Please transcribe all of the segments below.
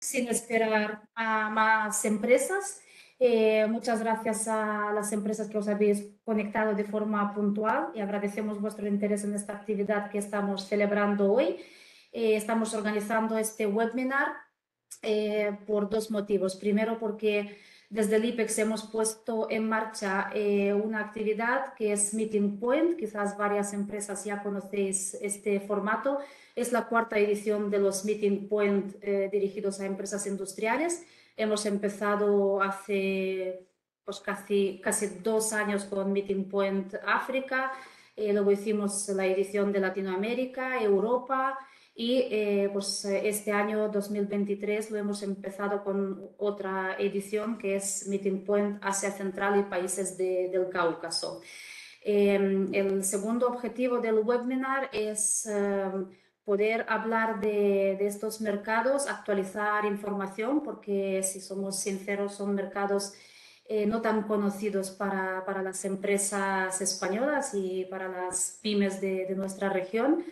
sin esperar a más empresas. Eh, muchas gracias a las empresas que os habéis conectado de forma puntual y agradecemos vuestro interés en esta actividad que estamos celebrando hoy. Eh, estamos organizando este webinar eh, por dos motivos. Primero, porque desde el IPEX hemos puesto en marcha una actividad que es Meeting Point. Quizás varias empresas ya conocéis este formato es la cuarta edición de los Meeting Point eh, dirigidos a empresas industriales. Hemos empezado hace pues, casi, casi dos años con Meeting Point África, eh, luego hicimos la edición de Latinoamérica, Europa y eh, pues, este año 2023 lo hemos empezado con otra edición que es Meeting Point Asia Central y países del Cáucaso. el segundo objetivo del webinar es poder hablar de, estos mercados, actualizar información, porque si somos sinceros, son mercados eh, no tan conocidos para, para, las empresas españolas y para las pymes de, nuestra región.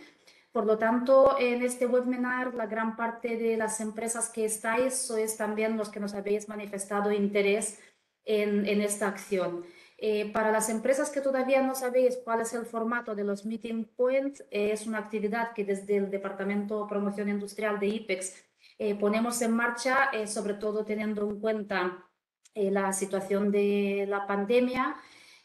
Por lo tanto, en este webinar, la gran parte de las empresas que estáis sois también los que nos habéis manifestado interés en, en esta acción. Eh, para las empresas que todavía no sabéis cuál es el formato de los Meeting Points, eh, es una actividad que desde el Departamento de Promoción Industrial de IPEX eh, ponemos en marcha, sobre todo teniendo en cuenta la situación de la pandemia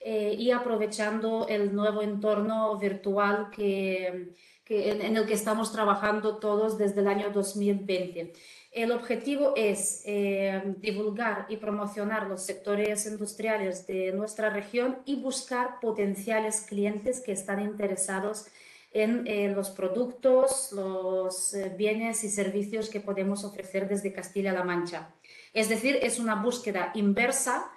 y aprovechando el nuevo entorno virtual que, en el que estamos trabajando todos desde el año 2020. El objetivo es eh, divulgar y promocionar los sectores industriales de nuestra región y buscar potenciales clientes que están interesados en eh, los productos, los eh, bienes y servicios que podemos ofrecer desde Castilla-La Mancha. Es decir, es una búsqueda inversa.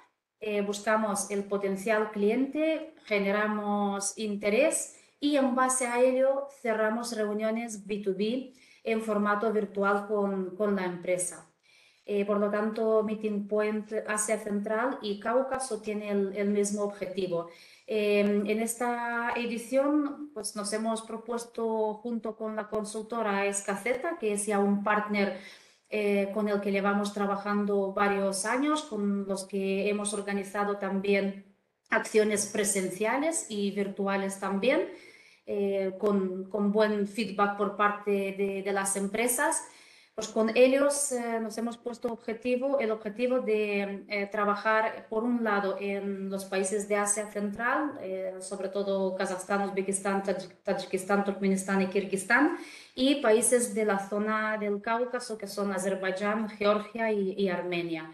buscamos el potencial cliente, generamos interés y en base a ello cerramos reuniones B2B en formato virtual con, con la empresa. Eh, por lo tanto, Meeting Point Asia Central y Cáucaso tienen el, mismo objetivo. Em, en esta edición pues, nos hemos propuesto junto con la consultora Escaceta, que es ya un partner eh, con el que llevamos trabajando varios años, con los que hemos organizado también acciones presenciales y virtuales también. Eh, con, con, buen feedback por parte de, de las empresas. Pues con ellos eh, nos hemos puesto objetivo, el objetivo de eh, trabajar, por un lado, en los países de Asia Central, sobre todo Kazajstán, Uzbekistán, Tayikistán, Turkmenistán y Kirguistán, y países de la zona del Cáucaso, que son Azerbaiyán, Georgia y, Armenia.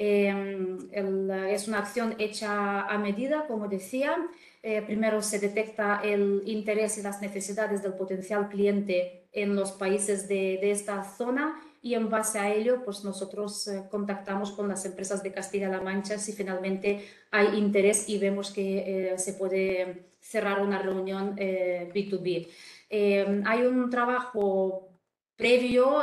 Es una acción hecha a medida, como decía, eh, primero se detecta el interés y las necesidades del potencial cliente en los países de, esta zona y en base a ello, pues nosotros eh, contactamos con las empresas de Castilla-La Mancha si finalmente hay interés y vemos que eh, se puede cerrar una reunión B2B. hay un trabajo previo,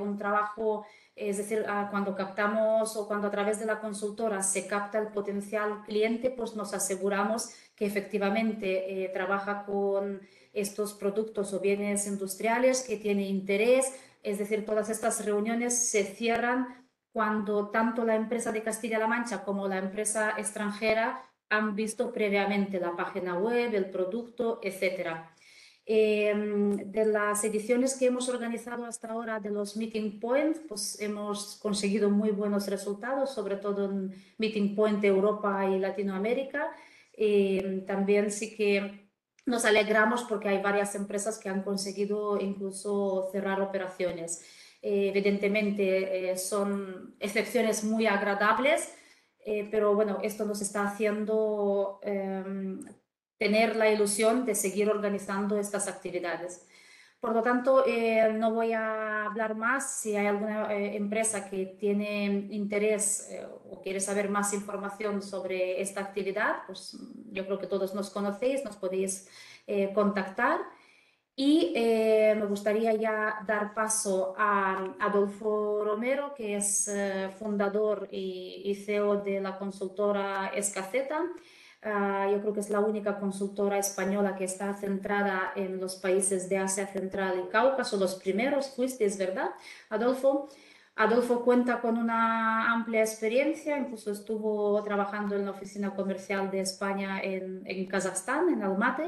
un trabajo es decir, ah, cuando captamos o cuando a través de la consultora se capta el potencial cliente, pues nos aseguramos que efectivamente eh, trabaja con estos productos o bienes industriales, que tiene interés. Es decir, todas estas reuniones se cierran cuando tanto la empresa de Castilla-La Mancha como la empresa extranjera han visto previamente la página web, el producto, etcétera. Em, de las ediciones que hemos organizado hasta ahora de los Meeting Point, pues hemos conseguido muy buenos resultados, sobre todo en Meeting Point Europa y Latinoamérica. Em, también sí que nos alegramos porque hay varias empresas que han conseguido incluso cerrar operaciones. Eh, evidentemente eh, son excepciones muy agradables, eh, pero bueno, esto nos está haciendo em, tener la ilusión de seguir organizando estas actividades. Por lo tanto, eh, no voy a hablar más. Si hay alguna eh, empresa que tiene interés eh, o quiere saber más información sobre esta actividad, pues yo creo que todos nos conocéis, nos podéis contactar. Y me gustaría ya dar paso a Adolfo Romero, que es fundador y, y, CEO de la consultora Escaceta. Ah, yo creo que es la única consultora española que está centrada en los países de Asia Central y Cáucaso, los primeros fuiste, es verdad, Adolfo. Adolfo cuenta con una amplia experiencia, incluso estuvo trabajando en la oficina comercial de España en, en Kazajstán, en Almaty,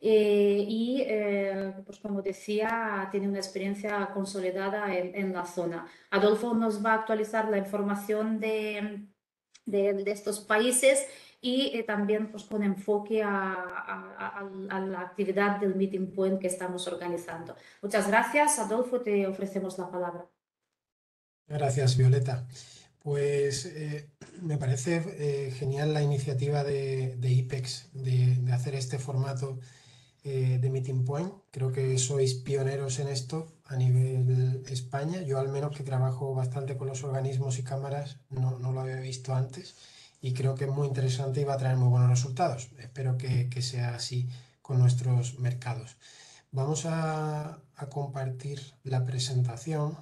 eh, y, eh, pues como decía, tiene una experiencia consolidada en, en, la zona. Adolfo nos va a actualizar la información de, de, de estos países y eh, también pues, con enfoque a, la actividad del Meeting Point que estamos organizando. Muchas gracias, Adolfo, te ofrecemos la palabra. Gracias, Violeta. Pues eh, me parece eh, genial la iniciativa de, IPEX de, de, hacer este formato de Meeting Point. Creo que sois pioneros en esto a nivel España. Yo al menos que trabajo bastante con los organismos y cámaras, no, no lo había visto antes y creo que es muy interesante y va a traer muy buenos resultados. Espero que, que sea así con nuestros mercados. Vamos a, compartir la presentación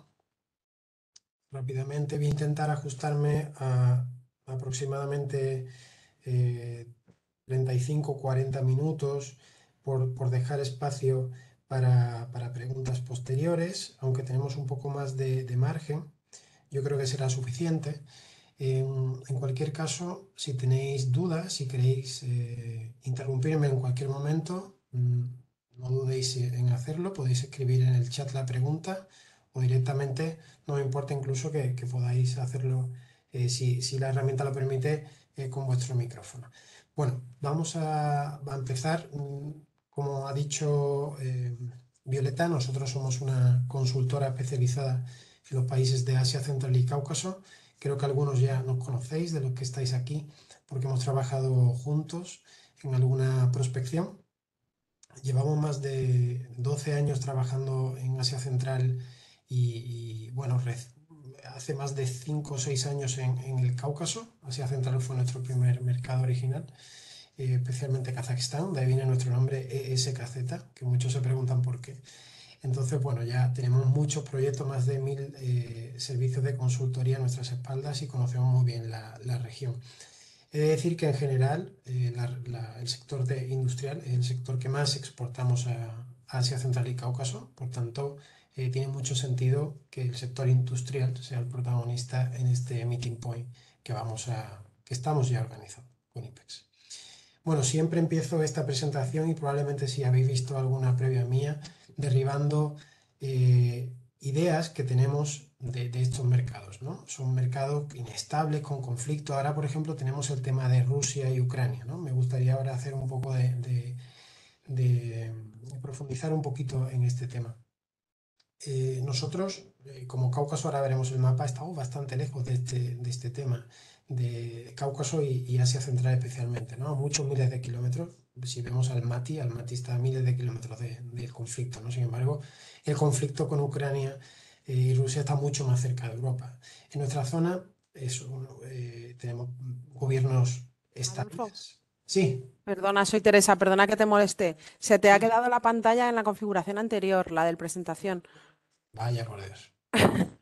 rápidamente. Voy a intentar ajustarme a aproximadamente eh, 35-40 minutos por, por, dejar espacio para, para, preguntas posteriores, aunque tenemos un poco más de margen. Yo creo que será suficiente. En, en, cualquier caso, si tenéis dudas, si queréis eh, interrumpirme en cualquier momento, mmm, no dudéis en hacerlo. Podéis escribir en el chat la pregunta o directamente, no importa incluso que, podáis hacerlo eh, si, si, la herramienta lo permite eh, con vuestro micrófono. Bueno, vamos a, a empezar. Mm, como ha dicho eh, Violeta, nosotros somos una consultora especializada en los países de Asia Central y Cáucaso. Creo que algunos ya nos conocéis de los que estáis aquí porque hemos trabajado juntos en alguna prospección. Llevamos más de 12 años trabajando en Asia Central y, y bueno, hace más de 5 o 6 años en, en, el Cáucaso, Asia Central fue nuestro primer mercado original, eh, especialmente Kazajistán, de ahí viene nuestro nombre ESKZ, que muchos se preguntan por qué. Entonces, bueno, ya tenemos muchos proyectos, más de mil eh, servicios de consultoría a nuestras espaldas y conocemos muy bien la, región. He de decir que en general eh, el sector de industrial es el sector que más exportamos a, a Asia Central y Cáucaso, por tanto, eh, tiene mucho sentido que el sector industrial sea el protagonista en este meeting point que, vamos a, que estamos ya organizando con IPEX. Bueno, siempre empiezo esta presentación y probablemente si habéis visto alguna previa mía, derribando eh, ideas que tenemos de, estos mercados. ¿no? Son mercados inestables, con conflicto. Ahora, por ejemplo, tenemos el tema de Rusia y Ucrania. ¿no? Me gustaría ahora hacer un poco de, profundizar un poquito en este tema eh, nosotros, eh, como Cáucaso, ahora veremos el mapa, estamos bastante lejos de este, de este tema, de Cáucaso y, y, Asia Central especialmente, ¿no? Muchos miles de kilómetros. Si vemos al Mati, al Mati está a miles de kilómetros del de conflicto, ¿no? Sin embargo, el conflicto con Ucrania eh, y Rusia está mucho más cerca de Europa. En nuestra zona eso, eh, tenemos gobiernos estables. Sí. Perdona, soy Teresa, perdona que te moleste. Se te ha quedado la pantalla en la configuración anterior, la del presentación. Vaya por Dios.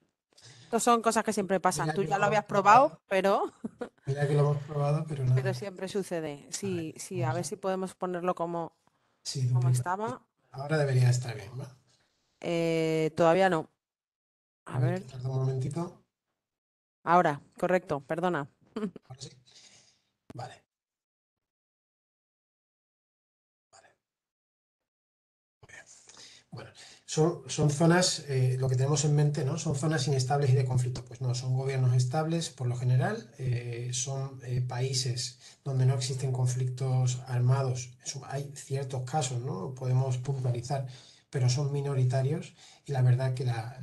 Estas son cosas que siempre pasan. Mira Tú ya lo habías probado, pero. Mira que lo hemos probado, pero no. Pero siempre sucede. Sí, a ver, sí, a ver si podemos ponerlo como, sí, como estaba. Ahora debería estar bien, ¿no? Eh, todavía no. A, a ver. ver. Un momentito. Ahora, correcto, perdona. Ahora sí. Vale. Son, son zonas, eh, lo que tenemos en mente, ¿no? Son zonas inestables y de conflicto. Pues no, son gobiernos estables por lo general, eh, son eh, países donde no existen conflictos armados. Hay ciertos casos, ¿no? Podemos puntualizar, pero son minoritarios y la verdad que la,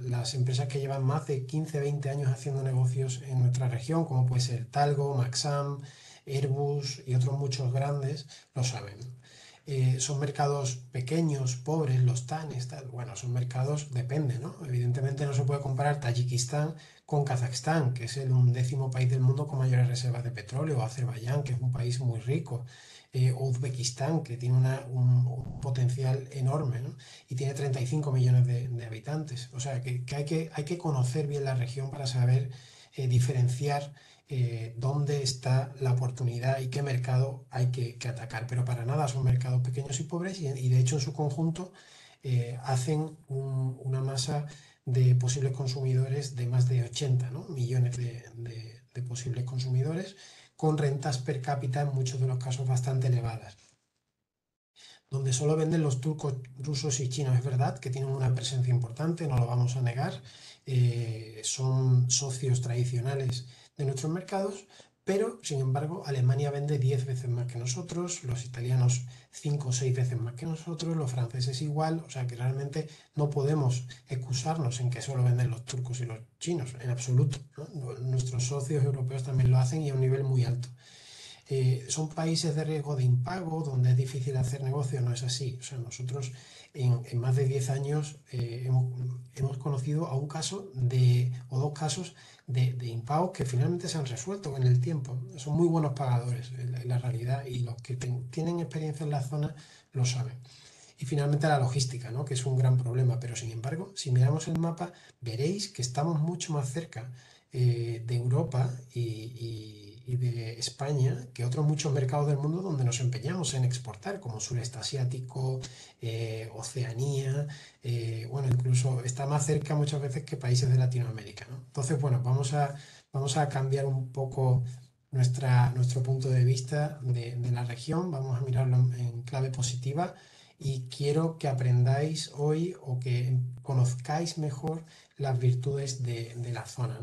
las empresas que llevan más de 15, 20 años haciendo negocios en nuestra región, como puede ser Talgo, Maxam, Airbus y otros muchos grandes, lo saben eh, son mercados pequeños, pobres, los tanes. Bueno, son mercados, depende, ¿no? Evidentemente no se puede comparar Tayikistán con Kazajstán, que es el undécimo país del mundo con mayores reservas de petróleo, o Azerbaiyán, que es un país muy rico, eh, o Uzbekistán, que tiene un, potencial enorme, ¿no? Y tiene 35 millones de, de habitantes. O sea, que, que, hay que hay que conocer bien la región para saber eh, diferenciar eh, dónde está la oportunidad y qué mercado hay que, atacar. Pero para nada son mercados pequeños y pobres y, de hecho en su conjunto eh, hacen un, una masa de posibles consumidores de más de 80 millones de, de posibles consumidores, con rentas per cápita en muchos de los casos bastante elevadas donde solo venden los turcos, rusos y chinos. Es verdad que tienen una presencia importante, no lo vamos a negar, eh, son socios tradicionales de nuestros mercados, pero sin embargo Alemania vende 10 veces más que nosotros, los italianos 5 o 6 veces más que nosotros, los franceses igual, o sea que realmente no podemos excusarnos en que solo venden los turcos y los chinos, en absoluto. Nuestros socios europeos también lo hacen y a un nivel muy alto. Eh, son países de riesgo de impago, donde es difícil hacer negocio, no es así. O sea, nosotros en, más de 10 años eh, hemos, conocido a un caso de, o dos casos de, de impagos que finalmente se han resuelto en el tiempo. Son muy buenos pagadores en la, realidad y los que tienen experiencia en la zona lo saben. Y finalmente la logística, ¿no? que es un gran problema, pero sin embargo, si miramos el mapa, veréis que estamos mucho más cerca eh, de Europa y de España que otros muchos mercados del mundo donde nos empeñamos en exportar, como sureste asiático, eh, Oceanía, eh, bueno, incluso está más cerca muchas veces que países de Latinoamérica. Entonces, bueno, vamos a, vamos a cambiar un poco nuestra, nuestro punto de vista de, la región, vamos a mirarlo en, clave positiva y quiero que aprendáis hoy o que conozcáis mejor las virtudes de, la zona.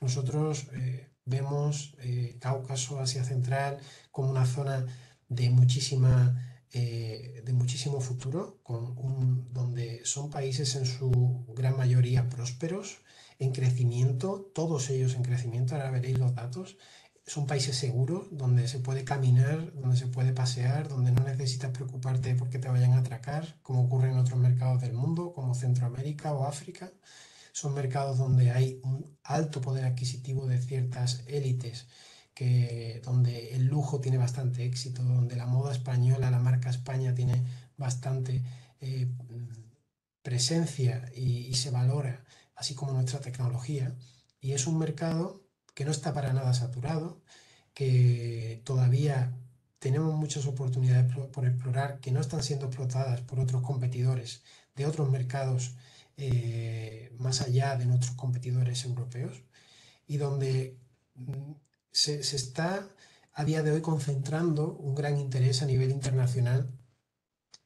Nosotros... Eh, vemos eh, Cáucaso, Asia Central, como una zona de, muchísima, eh, de muchísimo futuro, con donde son países en su gran mayoría prósperos, en crecimiento, todos ellos en crecimiento, ahora veréis los datos. Son países seguros, donde se puede caminar, donde se puede pasear, donde no necesitas preocuparte porque te vayan a atracar, como ocurre en otros mercados del mundo, como Centroamérica o África son mercados donde hay un alto poder adquisitivo de ciertas élites, que, donde el lujo tiene bastante éxito, donde la moda española, la marca España tiene bastante eh, presencia y, se valora, así como nuestra tecnología. Y es un mercado que no está para nada saturado, que todavía tenemos muchas oportunidades por explorar que no están siendo explotadas por otros competidores de otros mercados eh, más allá de nuestros competidores europeos y donde mm, se, está a día de hoy concentrando un gran interés a nivel internacional,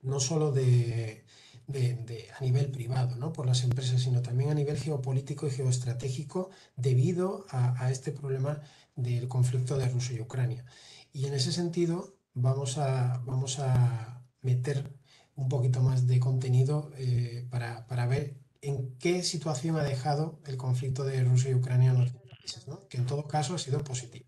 no solo de, a nivel privado, ¿no? por las empresas, sino también a nivel geopolítico y geoestratégico debido a, a este problema del conflicto de Rusia y Ucrania. Y en ese sentido vamos a, vamos a meter un poquito más de contenido eh, para, para, ver en qué situación ha dejado el conflicto de Rusia y Ucrania en nuestros países, que en todo caso ha sido positivo.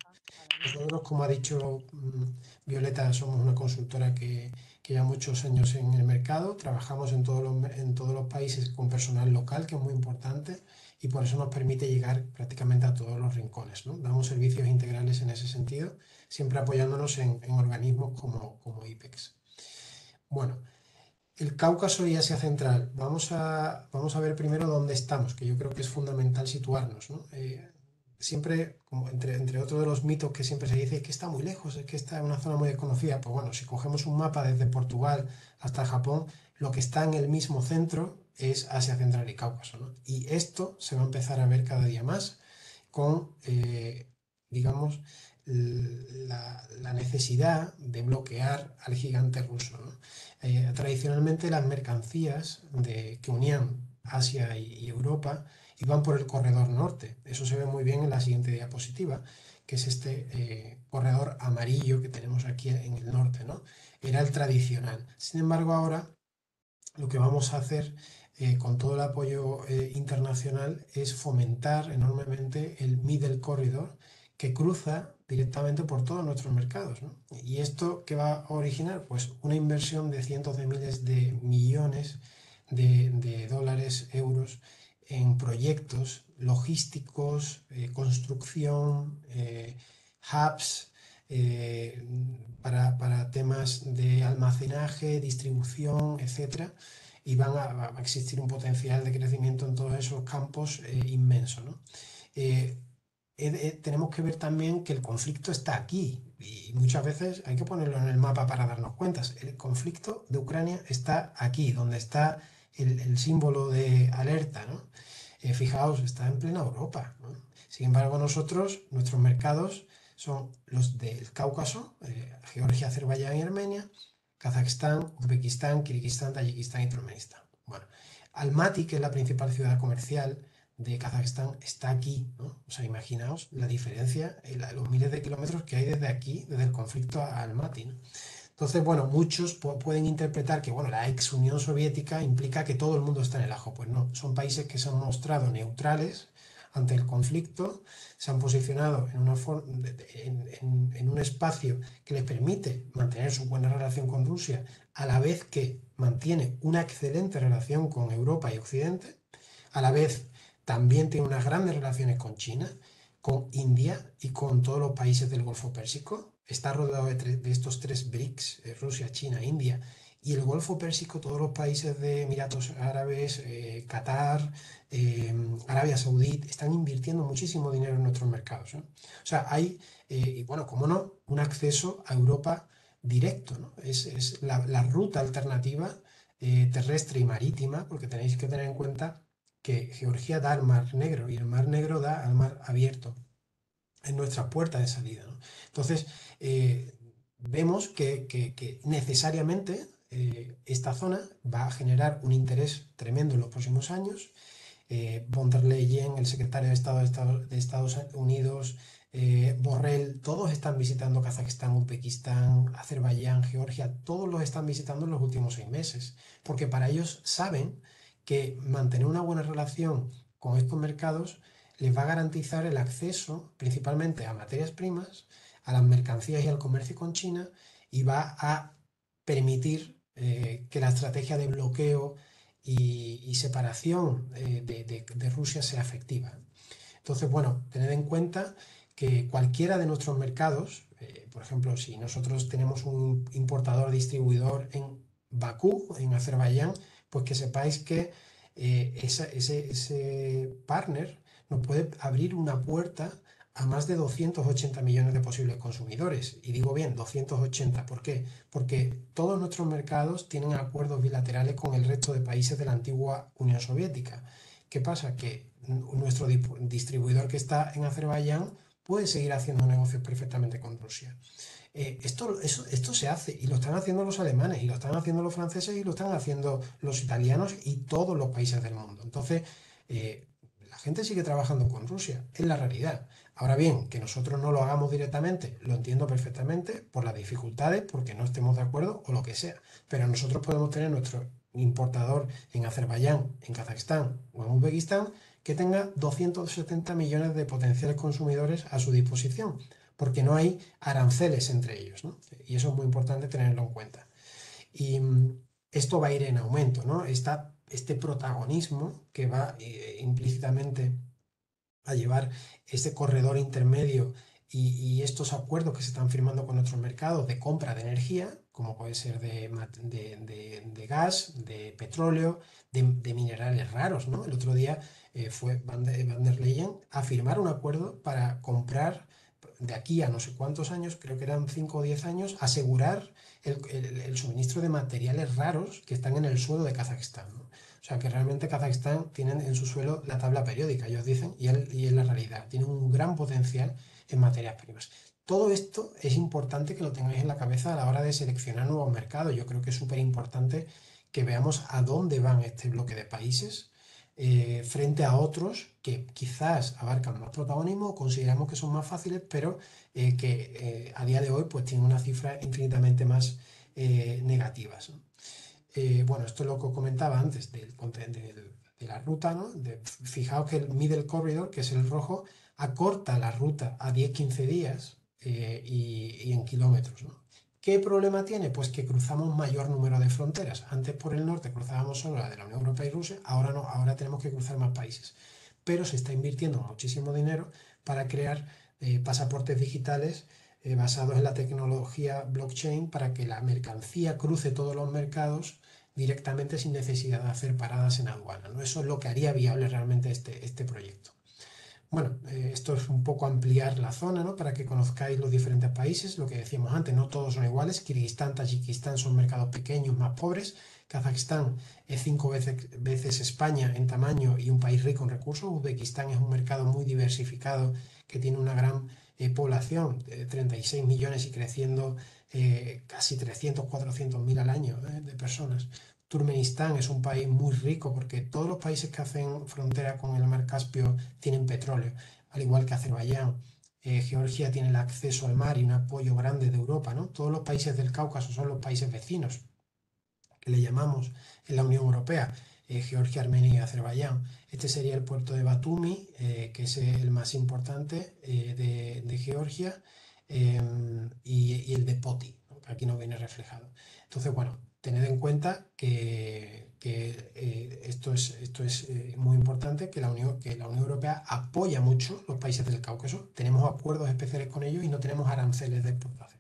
Nosotros, como ha dicho mm, Violeta, somos una consultora que, que lleva muchos años en el mercado, trabajamos en todos, los, en todos los países con personal local, que es muy importante, y por eso nos permite llegar prácticamente a todos los rincones. ¿no? Damos servicios integrales en ese sentido, siempre apoyándonos en, en organismos como, como IPEX. Bueno, el Cáucaso y Asia Central. Vamos a, vamos a ver primero dónde estamos, que yo creo que es fundamental situarnos. Eh, siempre, entre, entre otros de los mitos que siempre se dice, que está muy lejos, es que está en una zona muy desconocida. Pues bueno, si cogemos un mapa desde Portugal hasta Japón, lo que está en el mismo centro es Asia Central y Cáucaso. Y esto se va a empezar a ver cada día más con, eh, digamos, la, necesidad de bloquear al gigante ruso. Eh, tradicionalmente las mercancías que unían Asia y, Europa iban por el corredor norte. Eso se ve muy bien en la siguiente diapositiva, que es este eh, corredor amarillo que tenemos aquí en el norte. ¿no? Era el tradicional. Sin embargo, ahora lo que vamos a hacer eh, con todo el apoyo internacional es fomentar enormemente el Middle Corridor, que cruza directamente por todos nuestros mercados. ¿Y esto qué va a originar? Pues una inversión de cientos de miles de millones de, dólares, euros, en proyectos logísticos, eh, construcción, eh, hubs, eh, para, temas de almacenaje, distribución, etc. Y van a, existir un potencial de crecimiento en todos esos campos inmenso. ¿no? Tenemos que ver también que el conflicto está aquí y muchas veces hay que ponerlo en el mapa para darnos cuenta. El conflicto de Ucrania está aquí, donde está el, símbolo de alerta. Eh, fijaos, está en plena Europa. Sin embargo, nosotros, nuestros mercados son los del Cáucaso, eh, Georgia, Azerbaiyán y Armenia, Kazajistán, Uzbekistán, Kirguistán, Tayikistán y Turkmenistán. Bueno, Almaty, que es la principal ciudad comercial de Kazajistán, está aquí. O sea, imaginaos la diferencia, los miles de kilómetros que hay desde aquí, desde el conflicto a Almaty. Entonces, bueno, muchos pueden interpretar que, bueno, la ex Unión Soviética implica que todo el mundo está en el ajo. Pues no, son países que se han mostrado neutrales ante el conflicto, se han posicionado en, una en, en, un espacio que les permite mantener su buena relación con Rusia, a la vez que mantiene una excelente relación con Europa y Occidente, a la vez también tiene unas grandes relaciones con China, con India y con todos los países del Golfo Pérsico, está rodeado de, estos tres BRICS, eh, Rusia, China, India, y el Golfo Pérsico, todos los países de Emiratos Árabes, eh, Qatar, eh, Arabia Saudí, están invirtiendo muchísimo dinero en nuestros mercados. O sea, hay, y bueno, como no, un acceso a Europa directo. Es, la, ruta alternativa terrestre y marítima, porque tenéis que tener en cuenta que Georgia da al Mar Negro y el Mar Negro da al Mar Abierto en nuestra puerta de salida. Entonces, eh, vemos que, necesariamente eh, esta zona va a generar un interés tremendo en los próximos años. Eh, von der Leyen, el secretario de Estado de Estados, Unidos, eh, Borrell, todos están visitando Kazajistán, Uzbekistán, Azerbaiyán, Georgia, todos los están visitando en los últimos seis meses, porque para ellos saben que mantener una buena relación con estos mercados les va a garantizar el acceso principalmente a materias primas, a las mercancías y al comercio con China y va a permitir eh, que la estrategia de bloqueo y, separación eh, de, Rusia sea efectiva. Entonces, bueno, tened en cuenta que cualquiera de nuestros mercados, eh, por ejemplo, si nosotros tenemos un importador distribuidor en Bakú, en Azerbaiyán, pues que sepáis que ese, ese partner nos puede abrir una puerta a más de 280 millones de posibles consumidores. Y digo bien, 280. ¿Por qué? Porque todos nuestros mercados tienen acuerdos bilaterales con el resto de países de la antigua Unión Soviética. ¿Qué pasa? Que nuestro distribuidor que está en Azerbaiyán puede seguir haciendo negocios perfectamente con Rusia. Eh, esto, esto se hace y lo están haciendo los alemanes y lo están haciendo los franceses y lo están haciendo los italianos y todos los países del mundo. Entonces, eh, la gente sigue trabajando con Rusia, es la realidad. Ahora bien, que nosotros no lo hagamos directamente, lo entiendo perfectamente por las dificultades, porque no estemos de acuerdo o lo que sea. Pero nosotros podemos tener nuestro importador en Azerbaiyán, en Kazajistán o en Uzbekistán que tenga 270 millones de potenciales consumidores a su disposición, porque no hay aranceles entre ellos. Y eso es muy importante tenerlo en cuenta. Y mm, esto va a ir en aumento, ¿no? Está este protagonismo que va eh, implícitamente a llevar ese corredor intermedio y, estos acuerdos que se están firmando con otros mercados de compra de energía, como puede ser de, de, gas, de petróleo, de, minerales raros. ¿no? El otro día eh, fue Van, der Leyen a firmar un acuerdo para comprar de aquí a no sé cuántos años, creo que eran 5 o 10 años, asegurar el, suministro de materiales raros que están en el suelo de Kazajistán. O sea que realmente Kazajistán tiene en su suelo la tabla periódica, ellos dicen, y, y es la realidad. Tiene un gran potencial en materias primas. Todo esto es importante que lo tengáis en la cabeza a la hora de seleccionar nuevos mercados. Yo creo que es súper importante que veamos a dónde van este bloque de países eh, frente a otros que quizás abarcan más protagonismo, consideramos que son más fáciles, pero eh, que eh, a día de hoy pues tienen una cifra infinitamente más negativas. bueno, esto es lo que comentaba antes del, de, de la ruta, ¿no? fijaos que el middle corridor, que es el rojo, acorta la ruta a 10-15 días y, y, en kilómetros. ¿no? ¿Qué problema tiene? Pues que cruzamos mayor número de fronteras. Antes por el norte cruzábamos solo la de la Unión Europea y Rusia, ahora no, ahora tenemos que cruzar más países. Pero se está invirtiendo muchísimo dinero para crear eh, pasaportes digitales eh, basados en la tecnología blockchain para que la mercancía cruce todos los mercados directamente sin necesidad de hacer paradas en aduana. Eso es lo que haría viable realmente este, este proyecto. Bueno, eh, esto es un poco ampliar la zona, ¿no? Para que conozcáis los diferentes países. Lo que decíamos antes, no todos son iguales. Kirguistán, Tayikistán son mercados pequeños, más pobres. Kazajistán es cinco veces, veces España en tamaño y un país rico en recursos. Uzbekistán es un mercado muy diversificado que tiene una gran eh, población, de 36 millones y creciendo eh, casi 300, 400 mil al año ¿eh? de personas. Turkmenistán es un país muy rico porque todos los países que hacen frontera con el mar Caspio tienen petróleo, al igual que Azerbaiyán. Georgia tiene el acceso al mar y un apoyo grande de Europa, ¿no? Todos los países del Cáucaso son los países vecinos, que le llamamos en la Unión Europea. Eh, Georgia, Armenia y Azerbaiyán. Este sería el puerto de Batumi, eh, que es el más importante eh, de, Georgia, em, y, el de Poti, que aquí no viene reflejado. Entonces, bueno, tened en cuenta que, esto es, esto es muy importante, que la, Unión, que la Unión Europea apoya mucho los países del Cáucaso, tenemos acuerdos especiales con ellos y no tenemos aranceles de exportación.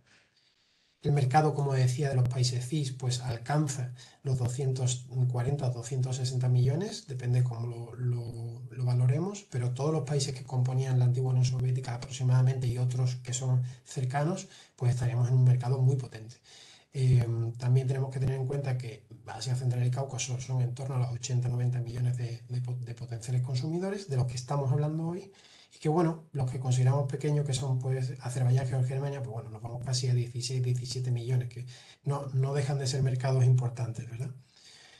El mercado, como decía, de los países CIS, pues alcanza los 240 o 260 millones, depende cómo lo, valoremos, pero todos los países que componían la antigua Unión Soviética aproximadamente y otros que son cercanos, pues estaríamos en un mercado muy potente. Em, también tenemos que tener en cuenta que Asia Central y Cáucaso son en torno a los 80-90 millones de, potenciales consumidores, de los que estamos hablando hoy, y que bueno, los que consideramos pequeños, que son pues Azerbaiyán, Georgia y Armenia, pues bueno, nos vamos casi a 16, 17 millones, que no, no dejan de ser mercados importantes, ¿verdad?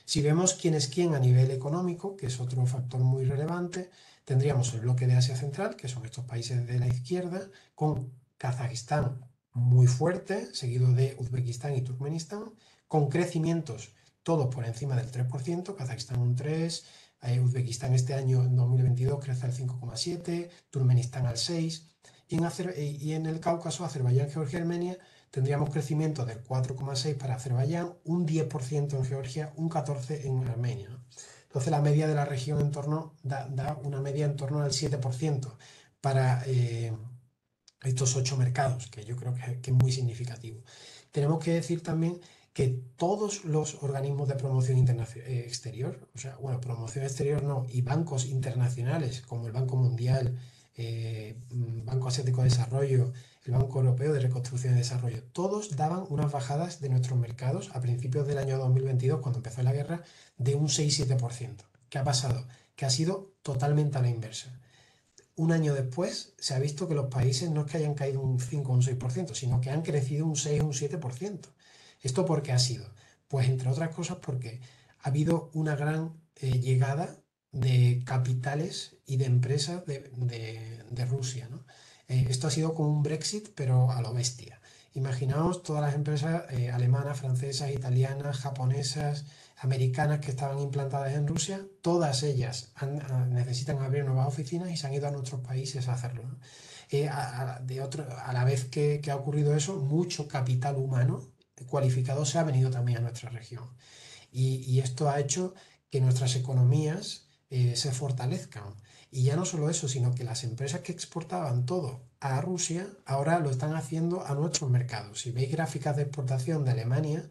Si vemos quién es quién a nivel económico, que es otro factor muy relevante, tendríamos el bloque de Asia Central, que son estos países de la izquierda, con Kazajistán muy fuerte, seguido de Uzbekistán y Turkmenistán, con crecimientos todos por encima del 3%, Kazajistán un 3%, Uzbekistán este año, en 2022, crece al 5,7%, Turkmenistán al 6%, y en, y en el Cáucaso, Azerbaiyán, Georgia y Armenia, tendríamos crecimiento del 4,6% para Azerbaiyán, un 10% en Georgia, un 14% en Armenia. Entonces la media de la región en torno, da, una media en torno al 7% para eh, estos ocho mercados, que yo creo que, es muy significativo. Tenemos que decir también que todos los organismos de promoción eh, exterior, o sea, bueno, promoción exterior no, y bancos internacionales como el Banco Mundial, eh, Banco Asiático de Desarrollo, el Banco Europeo de Reconstrucción y Desarrollo, todos daban unas bajadas de nuestros mercados a principios del año 2022, cuando empezó la guerra, de un 6-7%. ¿Qué ha pasado? Que ha sido totalmente a la inversa. Un año después se ha visto que los países no es que hayan caído un 5 o un 6%, sino que han crecido un 6 o un 7%. ¿Esto por qué ha sido? Pues entre otras cosas porque ha habido una gran eh, llegada de capitales y de empresas de, Rusia. Eh, esto ha sido como un Brexit, pero a lo bestia. Imaginaos todas las empresas eh, alemanas, francesas, italianas, japonesas, americanas que estaban implantadas en Rusia, todas ellas necesitan abrir nuevas oficinas y se han ido a nuestros países a hacerlo. a, de otro, a la vez que, que ha ocurrido eso, mucho capital humano cualificado se ha venido también a nuestra región. Y, esto ha hecho que nuestras economías eh, se fortalezcan. Y ya no solo eso, sino que las empresas que exportaban todo a Rusia ahora lo están haciendo a nuestros mercados. Si veis gráficas de exportación de Alemania,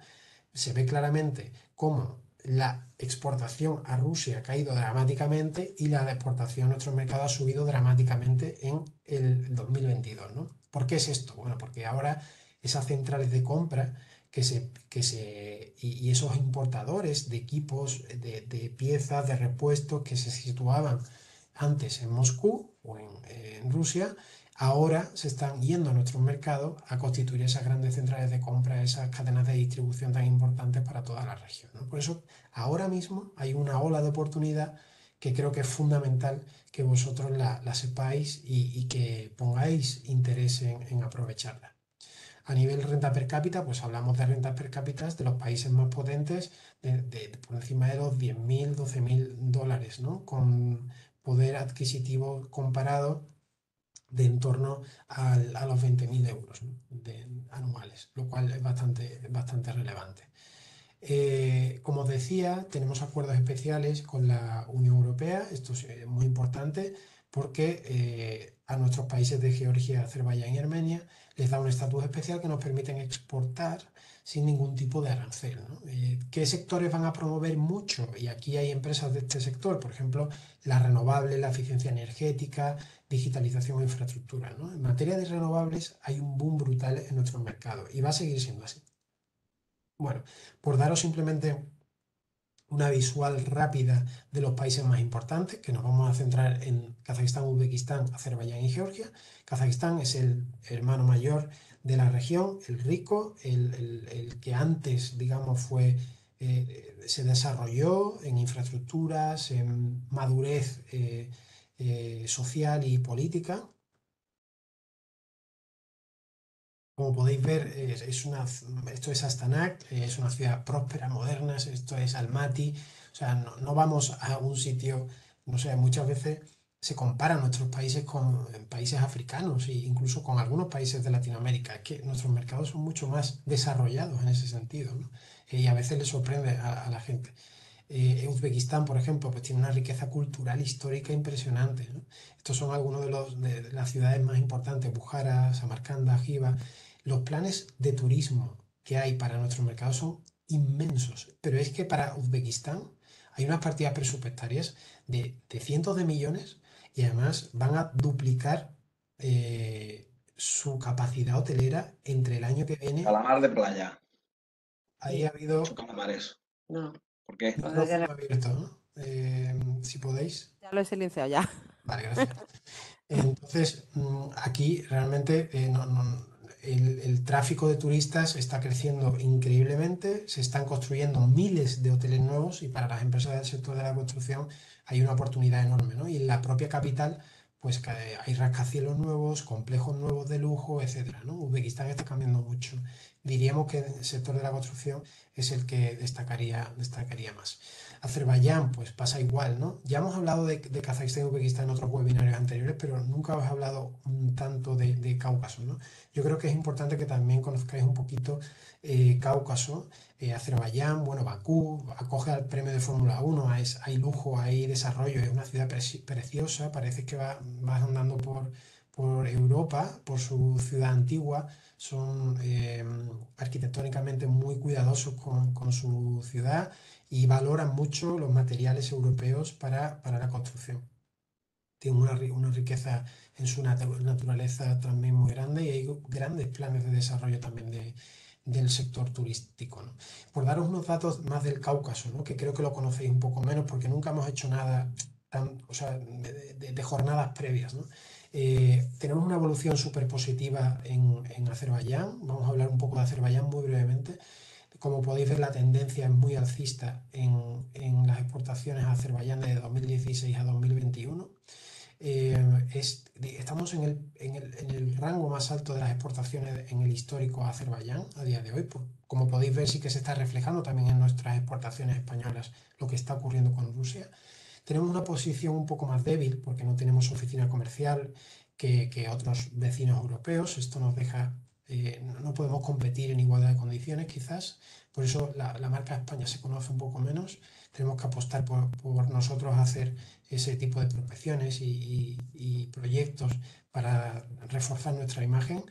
se ve claramente cómo la exportación a Rusia ha caído dramáticamente y la exportación a nuestros mercados ha subido dramáticamente en el 2022. ¿no? ¿Por qué es esto? Bueno, porque ahora esas centrales de compra que se, que se, y, esos importadores de equipos, de, piezas, de repuestos que se situaban antes en Moscú o en, Rusia, ahora se están yendo a nuestro mercado a constituir esas grandes centrales de compra, esas cadenas de distribución tan importantes para toda la región. Por eso, ahora mismo hay una ola de oportunidad que creo que es fundamental que vosotros la, sepáis y, que pongáis interés en aprovecharla. A nivel renta per cápita, pues hablamos de rentas per cápita de los países más potentes, de, por encima de los 10.000, 12.000 dólares, ¿no? Con poder adquisitivo comparado de en torno a los 20.000 euros anuales, lo cual es bastante, bastante relevante. Eh, como decía, tenemos acuerdos especiales con la Unión Europea, esto es eh, muy importante porque a nuestros países de Georgia, Azerbaiyán y Armenia les da un estatus especial que nos permiten exportar sin ningún tipo de arancel. ¿Qué sectores van a promover mucho? Y aquí hay empresas de este sector, por ejemplo, la renovable, la eficiencia energética, digitalización e infraestructura. En materia de renovables hay un boom brutal en nuestro mercado y va a seguir siendo así. Bueno, por daros simplemente una visual rápida de los países más importantes, que nos vamos a centrar en Kazajistán, Uzbekistán, Azerbaiyán y Georgia. Kazajistán es el hermano mayor de la región, el rico, el, que antes, digamos, fue, eh, se desarrolló en infraestructuras, en madurez eh, eh, social y política. Como podéis ver, es, una, esto es Astana, es una ciudad próspera, moderna, esto es Almaty, o sea, no, vamos a un sitio, no sé, muchas veces se comparan nuestros países con países africanos e incluso con algunos países de Latinoamérica. Es que nuestros mercados son mucho más desarrollados en ese sentido, ¿no? y a veces les sorprende a, la gente. Eh, Uzbekistán, por ejemplo, pues tiene una riqueza cultural histórica impresionante. Estos son algunos de, los, de las ciudades más importantes, Bujara, Samarcanda, Jiva. Los planes de turismo que hay para nuestros mercados son inmensos, pero es que para Uzbekistán hay unas partidas presupuestarias de, cientos de millones y además van a duplicar eh, su capacidad hotelera entre el año que viene. Calamar de playa. Ahí ha habido. calamares. No. ¿Por qué? Eh, si podéis. Ya lo he silenciado ya. Vale, gracias. Entonces, mm, aquí realmente eh, el, tráfico de turistas está creciendo increíblemente, se están construyendo miles de hoteles nuevos y para las empresas del sector de la construcción hay una oportunidad enorme. ¿no? Y en la propia capital pues hay rascacielos nuevos, complejos nuevos de lujo, etc. ¿no? Uzbekistán está cambiando mucho. Diríamos que el sector de la construcción es el que destacaría, destacaría más. Azerbaiyán, pues pasa igual, ¿no? Ya hemos hablado de, de Kazajistán y Uzbekistán en otros webinarios anteriores, pero nunca os he hablado tanto de, Cáucaso, ¿no? Yo creo que es importante que también conozcáis un poquito eh, Cáucaso, eh, Azerbaiyán, bueno, Bakú, acoge al premio de Fórmula 1, hay, lujo, hay desarrollo, es una ciudad preciosa, parece que va, andando por, Europa, por su ciudad antigua, son eh, arquitectónicamente muy cuidadosos con su ciudad y valoran mucho los materiales europeos para, la construcción. Tienen una, una, riqueza en su naturaleza también muy grande y hay grandes planes de desarrollo también de, del sector turístico. Por daros unos datos más del Cáucaso, que creo que lo conocéis un poco menos porque nunca hemos hecho nada de, jornadas previas. Eh, tenemos una evolución súper positiva en, en Azerbaiyán. Vamos a hablar un poco de Azerbaiyán muy brevemente. Como podéis ver, la tendencia es muy alcista en, las exportaciones a Azerbaiyán de 2016 a 2021. Eh, estamos en el, rango más alto de las exportaciones en el histórico a Azerbaiyán a día de hoy. como podéis ver, sí que se está reflejando también en nuestras exportaciones españolas lo que está ocurriendo con Rusia. Tenemos una posición un poco más débil porque no tenemos oficina comercial que, que otros vecinos europeos. Esto nos deja eh, no podemos competir en igualdad de condiciones quizás, por eso la, marca España se conoce un poco menos, tenemos que apostar por, nosotros a hacer ese tipo de prospecciones y, proyectos para reforzar nuestra imagen.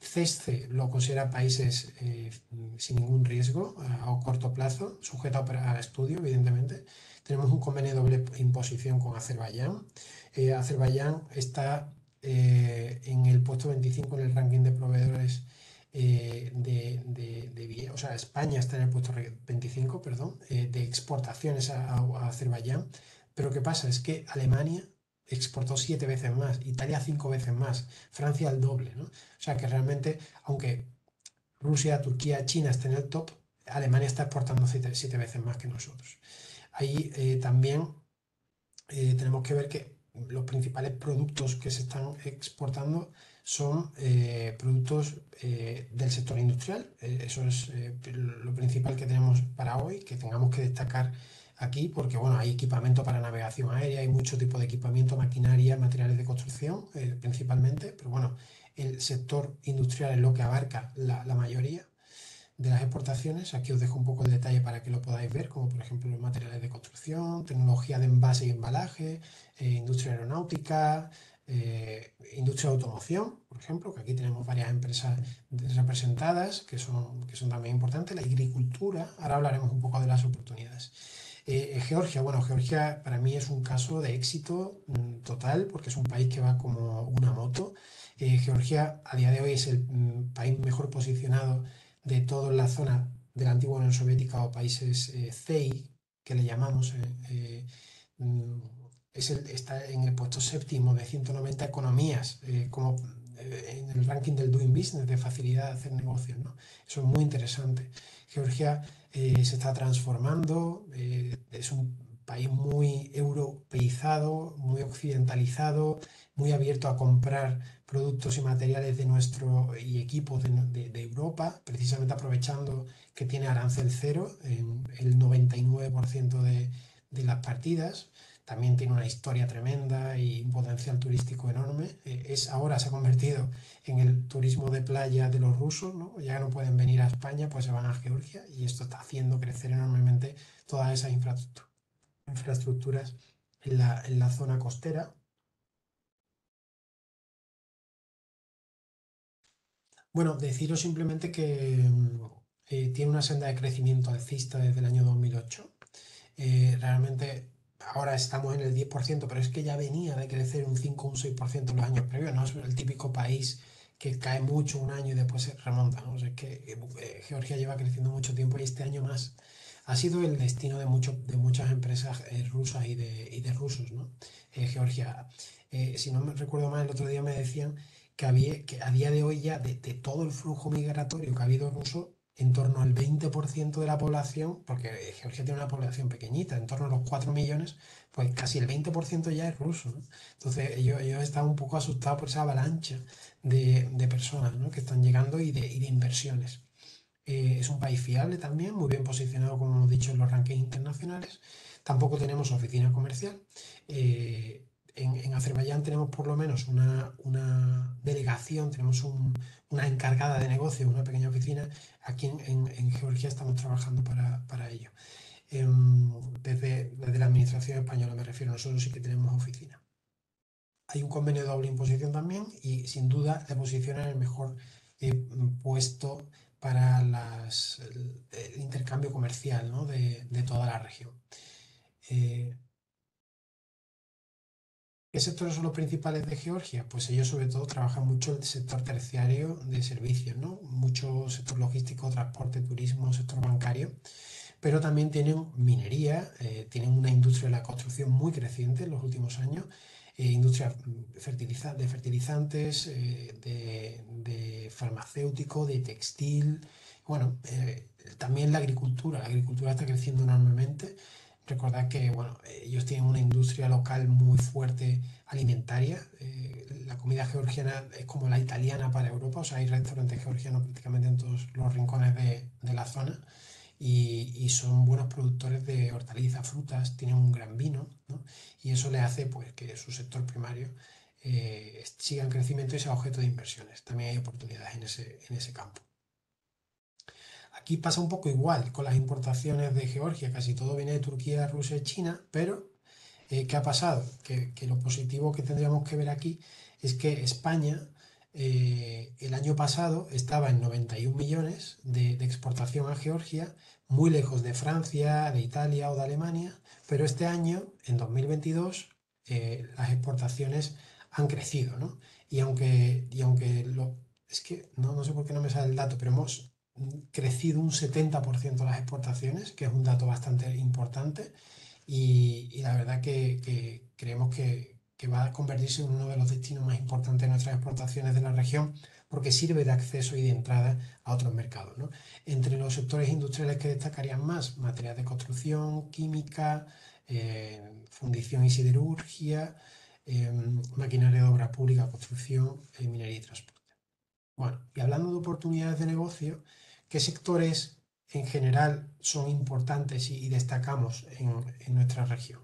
CESCE lo considera países eh, sin ningún riesgo a, corto plazo, sujeto a, estudio, evidentemente. Tenemos un convenio de doble imposición con Azerbaiyán. Eh, Azerbaiyán está eh, en el puesto 25 en el ranking de proveedores eh, de, de, o sea, España está en el puesto 25, perdón, eh, de exportaciones a, Azerbaiyán. Pero ¿qué pasa? Es que Alemania exportó siete veces más, Italia cinco veces más, Francia el doble, ¿no? O sea que realmente, aunque Rusia, Turquía, China estén en el top, Alemania está exportando siete, siete veces más que nosotros. Ahí también tenemos que ver que los principales productos que se están exportando son eh, productos eh, del sector industrial. Eh, eso es lo principal que tenemos para hoy, que tengamos que destacar aquí, porque bueno, hay equipamiento para navegación aérea, hay mucho tipo de equipamiento, maquinaria, materiales de construcción principalmente, pero bueno, el sector industrial es lo que abarca la, la mayoría. De las exportaciones. Aquí os dejo un poco de detalle para que lo podáis ver, como por ejemplo los materiales de construcción, tecnología de envase y embalaje, eh, industria aeronáutica, eh, industria de automoción, por ejemplo, que aquí tenemos varias empresas representadas que son, que son también importantes, la agricultura, ahora hablaremos un poco de las oportunidades. Eh, Georgia, bueno, Georgia para mí es un caso de éxito mm, total porque es un país que va como una moto. Georgia a día de hoy es el mm, país mejor posicionado de toda la zona de la antigua Unión Soviética o países eh, CEI, que le llamamos, eh, eh, mm, es está en el puesto séptimo de 190 economías, como en el ranking del Doing Business, de facilidad de hacer negocios. ¿no? Eso es muy interesante. Georgia se está transformando, es un país muy europeizado, muy occidentalizado, muy abierto a comprar productos y materiales de nuestro y equipos de, Europa, precisamente aprovechando que tiene arancel cero en el 99% de, de las partidas. También tiene una historia tremenda y un potencial turístico enorme. Eh, es, ahora se ha convertido en el turismo de playa de los rusos, ¿no? ya no pueden venir a España, pues se van a Georgia y esto está haciendo crecer enormemente todas esas infraestructuras en la, en la zona costera. Bueno, deciros simplemente que eh, tiene una senda de crecimiento alcista desde el año 2008. Eh, realmente ahora estamos en el 10%, pero es que ya venía de crecer un 5 o un 6% en los años previos. No es el típico país que cae mucho un año y después se remonta. ¿no? es que eh, Georgia lleva creciendo mucho tiempo y este año más. Ha sido el destino de, mucho, de muchas empresas rusas y de, y de, rusos. ¿no? Georgia, si no me recuerdo mal, el otro día me decían que, había, que a día de hoy ya de, todo el flujo migratorio que ha habido ruso, en torno al 20% de la población, porque Georgia tiene una población pequeñita, en torno a los 4 millones, pues casi el 20% ya es ruso. Entonces ellos, ellos, están un poco asustados por esa avalancha de, de personas ¿no? que están llegando y de, y de inversiones. Eh, es un país fiable también, muy bien posicionado, como hemos dicho, en los rankings internacionales. Tampoco tenemos oficina comercial. Eh, en, Azerbaiyán tenemos por lo menos una, delegación, tenemos una encargada de negocio, una pequeña oficina. Aquí en, Georgia estamos trabajando para, ello. Em, desde, la administración española me refiero, nosotros sí que tenemos oficina. Hay un convenio de doble imposición también y sin duda le posiciona en el mejor eh, puesto para el, intercambio comercial de, toda la región. Eh, ¿Qué sectores son los principales de Georgia? Pues ellos sobre todo trabajan mucho el sector terciario de servicios, ¿no? Mucho sector logístico, transporte, turismo, sector bancario, pero también tienen minería, eh, tienen una industria de la construcción muy creciente en los últimos años, eh, industria de fertilizantes, eh, de, farmacéutico, de textil, bueno, también la agricultura, la agricultura está creciendo enormemente Recordad que bueno, ellos tienen una industria local muy fuerte alimentaria. Eh, la comida georgiana es como la italiana para Europa, o sea, hay restaurantes georgianos prácticamente en todos los rincones de, la zona y, son buenos productores de hortalizas, frutas, tienen un gran vino y eso le hace pues, que su sector primario eh, siga en crecimiento y sea objeto de inversiones. También hay oportunidades en ese, en ese campo. Aquí pasa un poco igual con las importaciones de Georgia, casi todo viene de Turquía, Rusia y China, pero eh, ¿qué ha pasado? Que, lo positivo que tendríamos que ver aquí es que España eh, el año pasado estaba en 91 millones de, exportación a Georgia, muy lejos de Francia, de Italia o de Alemania, pero este año, en 2022, eh, las exportaciones han crecido, ¿no? Y aunque, y aunque lo, es que no, no sé por qué no me sale el dato, pero hemos crecido un 70% las exportaciones, que es un dato bastante importante, y, la verdad que, creemos que, va a convertirse en uno de los destinos más importantes de nuestras exportaciones de la región, porque sirve de acceso y de entrada a otros mercados. Entre los sectores industriales que destacarían más, materiales de construcción, química, eh, fundición y siderurgia, eh, maquinaria de obra pública, construcción, eh, minería y transporte. Bueno, y hablando de oportunidades de negocio, ¿Qué sectores en general son importantes y, destacamos en, nuestra región?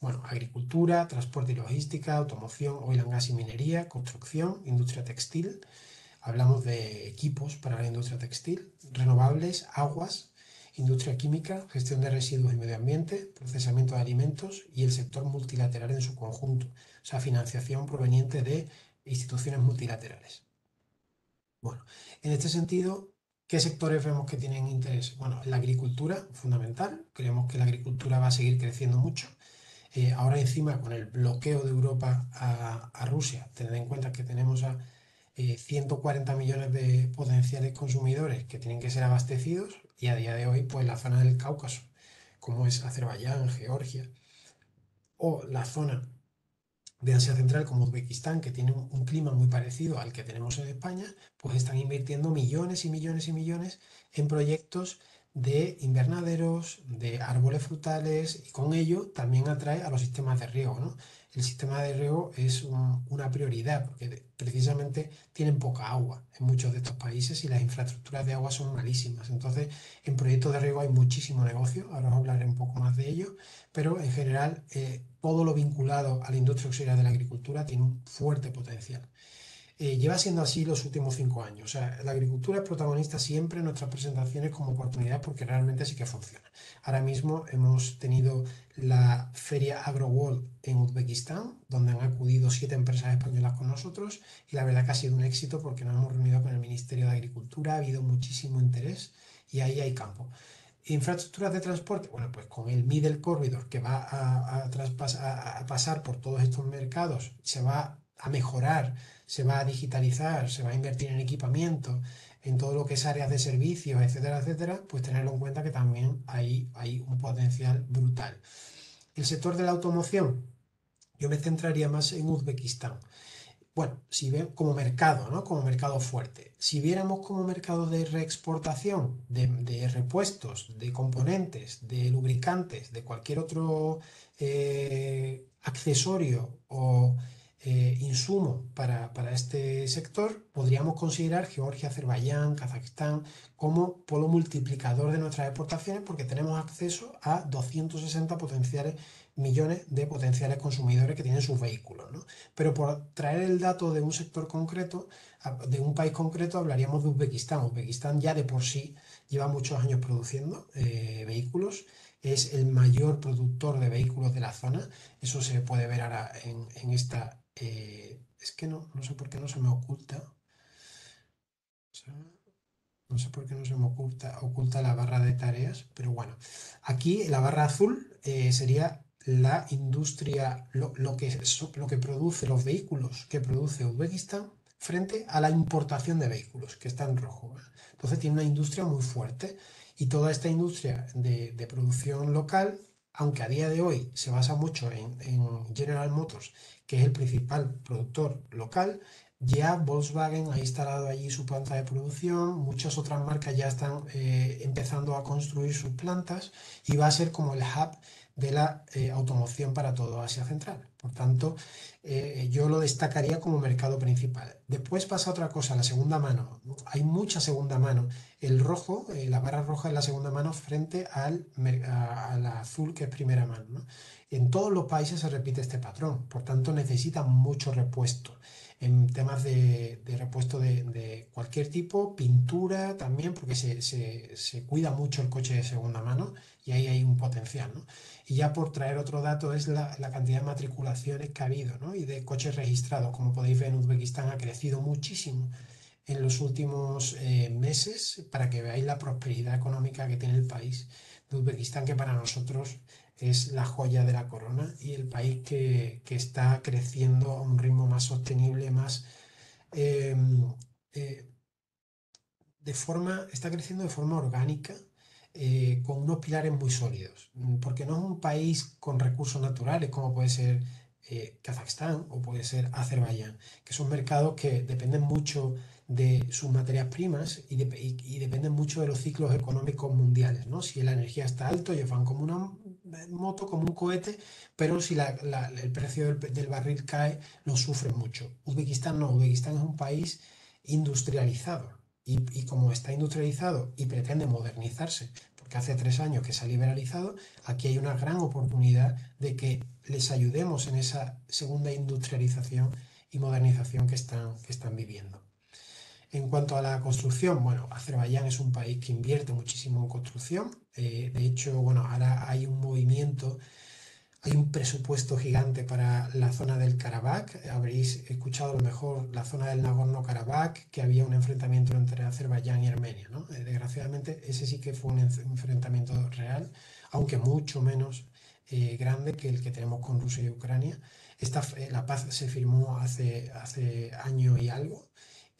Bueno, agricultura, transporte y logística, automoción, oil and gas y minería, construcción, industria textil. Hablamos de equipos para la industria textil, renovables, aguas, industria química, gestión de residuos y medio ambiente, procesamiento de alimentos y el sector multilateral en su conjunto, o sea, financiación proveniente de instituciones multilaterales. Bueno, en este sentido, ¿qué sectores vemos que tienen interés? Bueno, la agricultura, fundamental. Creemos que la agricultura va a seguir creciendo mucho. Eh, ahora encima, con el bloqueo de Europa a, Rusia, tened en cuenta que tenemos a 140 eh, millones de potenciales consumidores que tienen que ser abastecidos y a día de hoy, pues la zona del Cáucaso, como es Azerbaiyán, Georgia, o la zona de Asia Central como Uzbekistán, que tiene un, clima muy parecido al que tenemos en España, pues están invirtiendo millones y millones y millones en proyectos de invernaderos, de árboles frutales y con ello también atrae a los sistemas de riego. ¿no? El sistema de riego es una prioridad porque precisamente tienen poca agua en muchos de estos países y las infraestructuras de agua son malísimas. Entonces, en proyectos de riego hay muchísimo negocio, ahora os hablaré un poco más de ello, pero en general eh, todo lo vinculado a la industria auxiliar de la agricultura tiene un fuerte potencial. Eh, lleva siendo así los últimos cinco años. O sea, la agricultura es protagonista siempre en nuestras presentaciones como oportunidad porque realmente sí que funciona. Ahora mismo hemos tenido la feria AgroWorld en Uzbekistán, donde han acudido siete empresas españolas con nosotros y la verdad que ha sido un éxito porque nos hemos reunido con el Ministerio de Agricultura, ha habido muchísimo interés y ahí hay campo. Infraestructuras de transporte, bueno, pues con el Middle Corridor que va a, a pasar por todos estos mercados, se va a mejorar se va a digitalizar, se va a invertir en equipamiento, en todo lo que es áreas de servicios, etcétera, etcétera, pues tenerlo en cuenta que también hay, hay un potencial brutal. El sector de la automoción, yo me centraría más en Uzbekistán. Bueno, si ven como mercado, ¿no? Como mercado fuerte. Si viéramos como mercado de reexportación, de, repuestos, de componentes, de lubricantes, de cualquier otro eh, accesorio o eh, insumo para, este sector, podríamos considerar Georgia, Azerbaiyán, Kazajistán como polo multiplicador de nuestras exportaciones porque tenemos acceso a 260 potenciales millones de potenciales consumidores que tienen sus vehículos. Pero por traer el dato de un sector concreto, de un país concreto, hablaríamos de Uzbekistán. Uzbekistán ya de por sí lleva muchos años produciendo eh, vehículos es el mayor productor de vehículos de la zona. Eso se puede ver ahora en, en esta eh, es que no, no sé por qué no se me oculta. no sé por qué no se me oculta, oculta la barra de tareas, pero bueno, aquí la barra azul eh, sería la industria, lo, que, lo que produce los vehículos que produce Uzbekistán frente a la importación de vehículos, que está en rojo. Entonces tiene una industria muy fuerte y toda esta industria de, producción local, aunque a día de hoy se basa mucho en General Motors que es el principal productor local, ya Volkswagen ha instalado allí su planta de producción, muchas otras marcas ya están eh, empezando a construir sus plantas y va a ser como el hub de la eh, automoción para todo Asia Central. Por tanto, eh, yo lo destacaría como mercado principal. Después pasa otra cosa, la segunda mano. Hay mucha segunda mano. El rojo, la barra roja es la segunda mano frente al, azul que es primera mano. En todos los países se repite este patrón, por tanto necesita mucho repuesto. En temas de, repuesto de, cualquier tipo, pintura también, porque se, cuida mucho el coche de segunda mano y ahí hay un potencial. Y ya por traer otro dato es la, cantidad de matriculaciones que ha habido ¿no? y de coches registrados. Como podéis ver, en Uzbekistán ha crecido muchísimo en los últimos eh, meses para que veáis la prosperidad económica que tiene el país de Uzbekistán, que para nosotros es la joya de la corona y el país que, está creciendo a un ritmo más sostenible, más em, eh, de forma, está creciendo de forma orgánica, eh, con unos pilares muy sólidos, porque no es un país con recursos naturales como puede ser eh, Kazajstán o puede ser Azerbaiyán, que son mercados que dependen mucho de sus materias primas y, dependen mucho de los ciclos económicos mundiales. ¿no? Si la energía está alto, ellos van como una moto, como un cohete, pero si el precio del, barril cae, lo sufren mucho. Uzbekistán no, Uzbekistán es un país industrializado y, y como está industrializado y pretende modernizarse, porque hace tres años que se ha liberalizado, aquí hay una gran oportunidad de que les ayudemos en esa segunda industrialización y modernización que están, que están viviendo. En cuanto a la construcción, bueno, Azerbaiyán es un país que invierte muchísimo en construcción. Eh, de hecho, bueno, ahora hay un movimiento, hay un presupuesto gigante para la zona del Karabaj. Habréis escuchado a lo mejor la zona del Nagorno-Karabaj, que había un enfrentamiento entre Azerbaiyán y Armenia, ¿no? Eh, desgraciadamente, ese sí que fue un enfrentamiento real, aunque mucho menos eh, grande que el que tenemos con Rusia y Ucrania. Esta, la paz se firmó hace, hace año y algo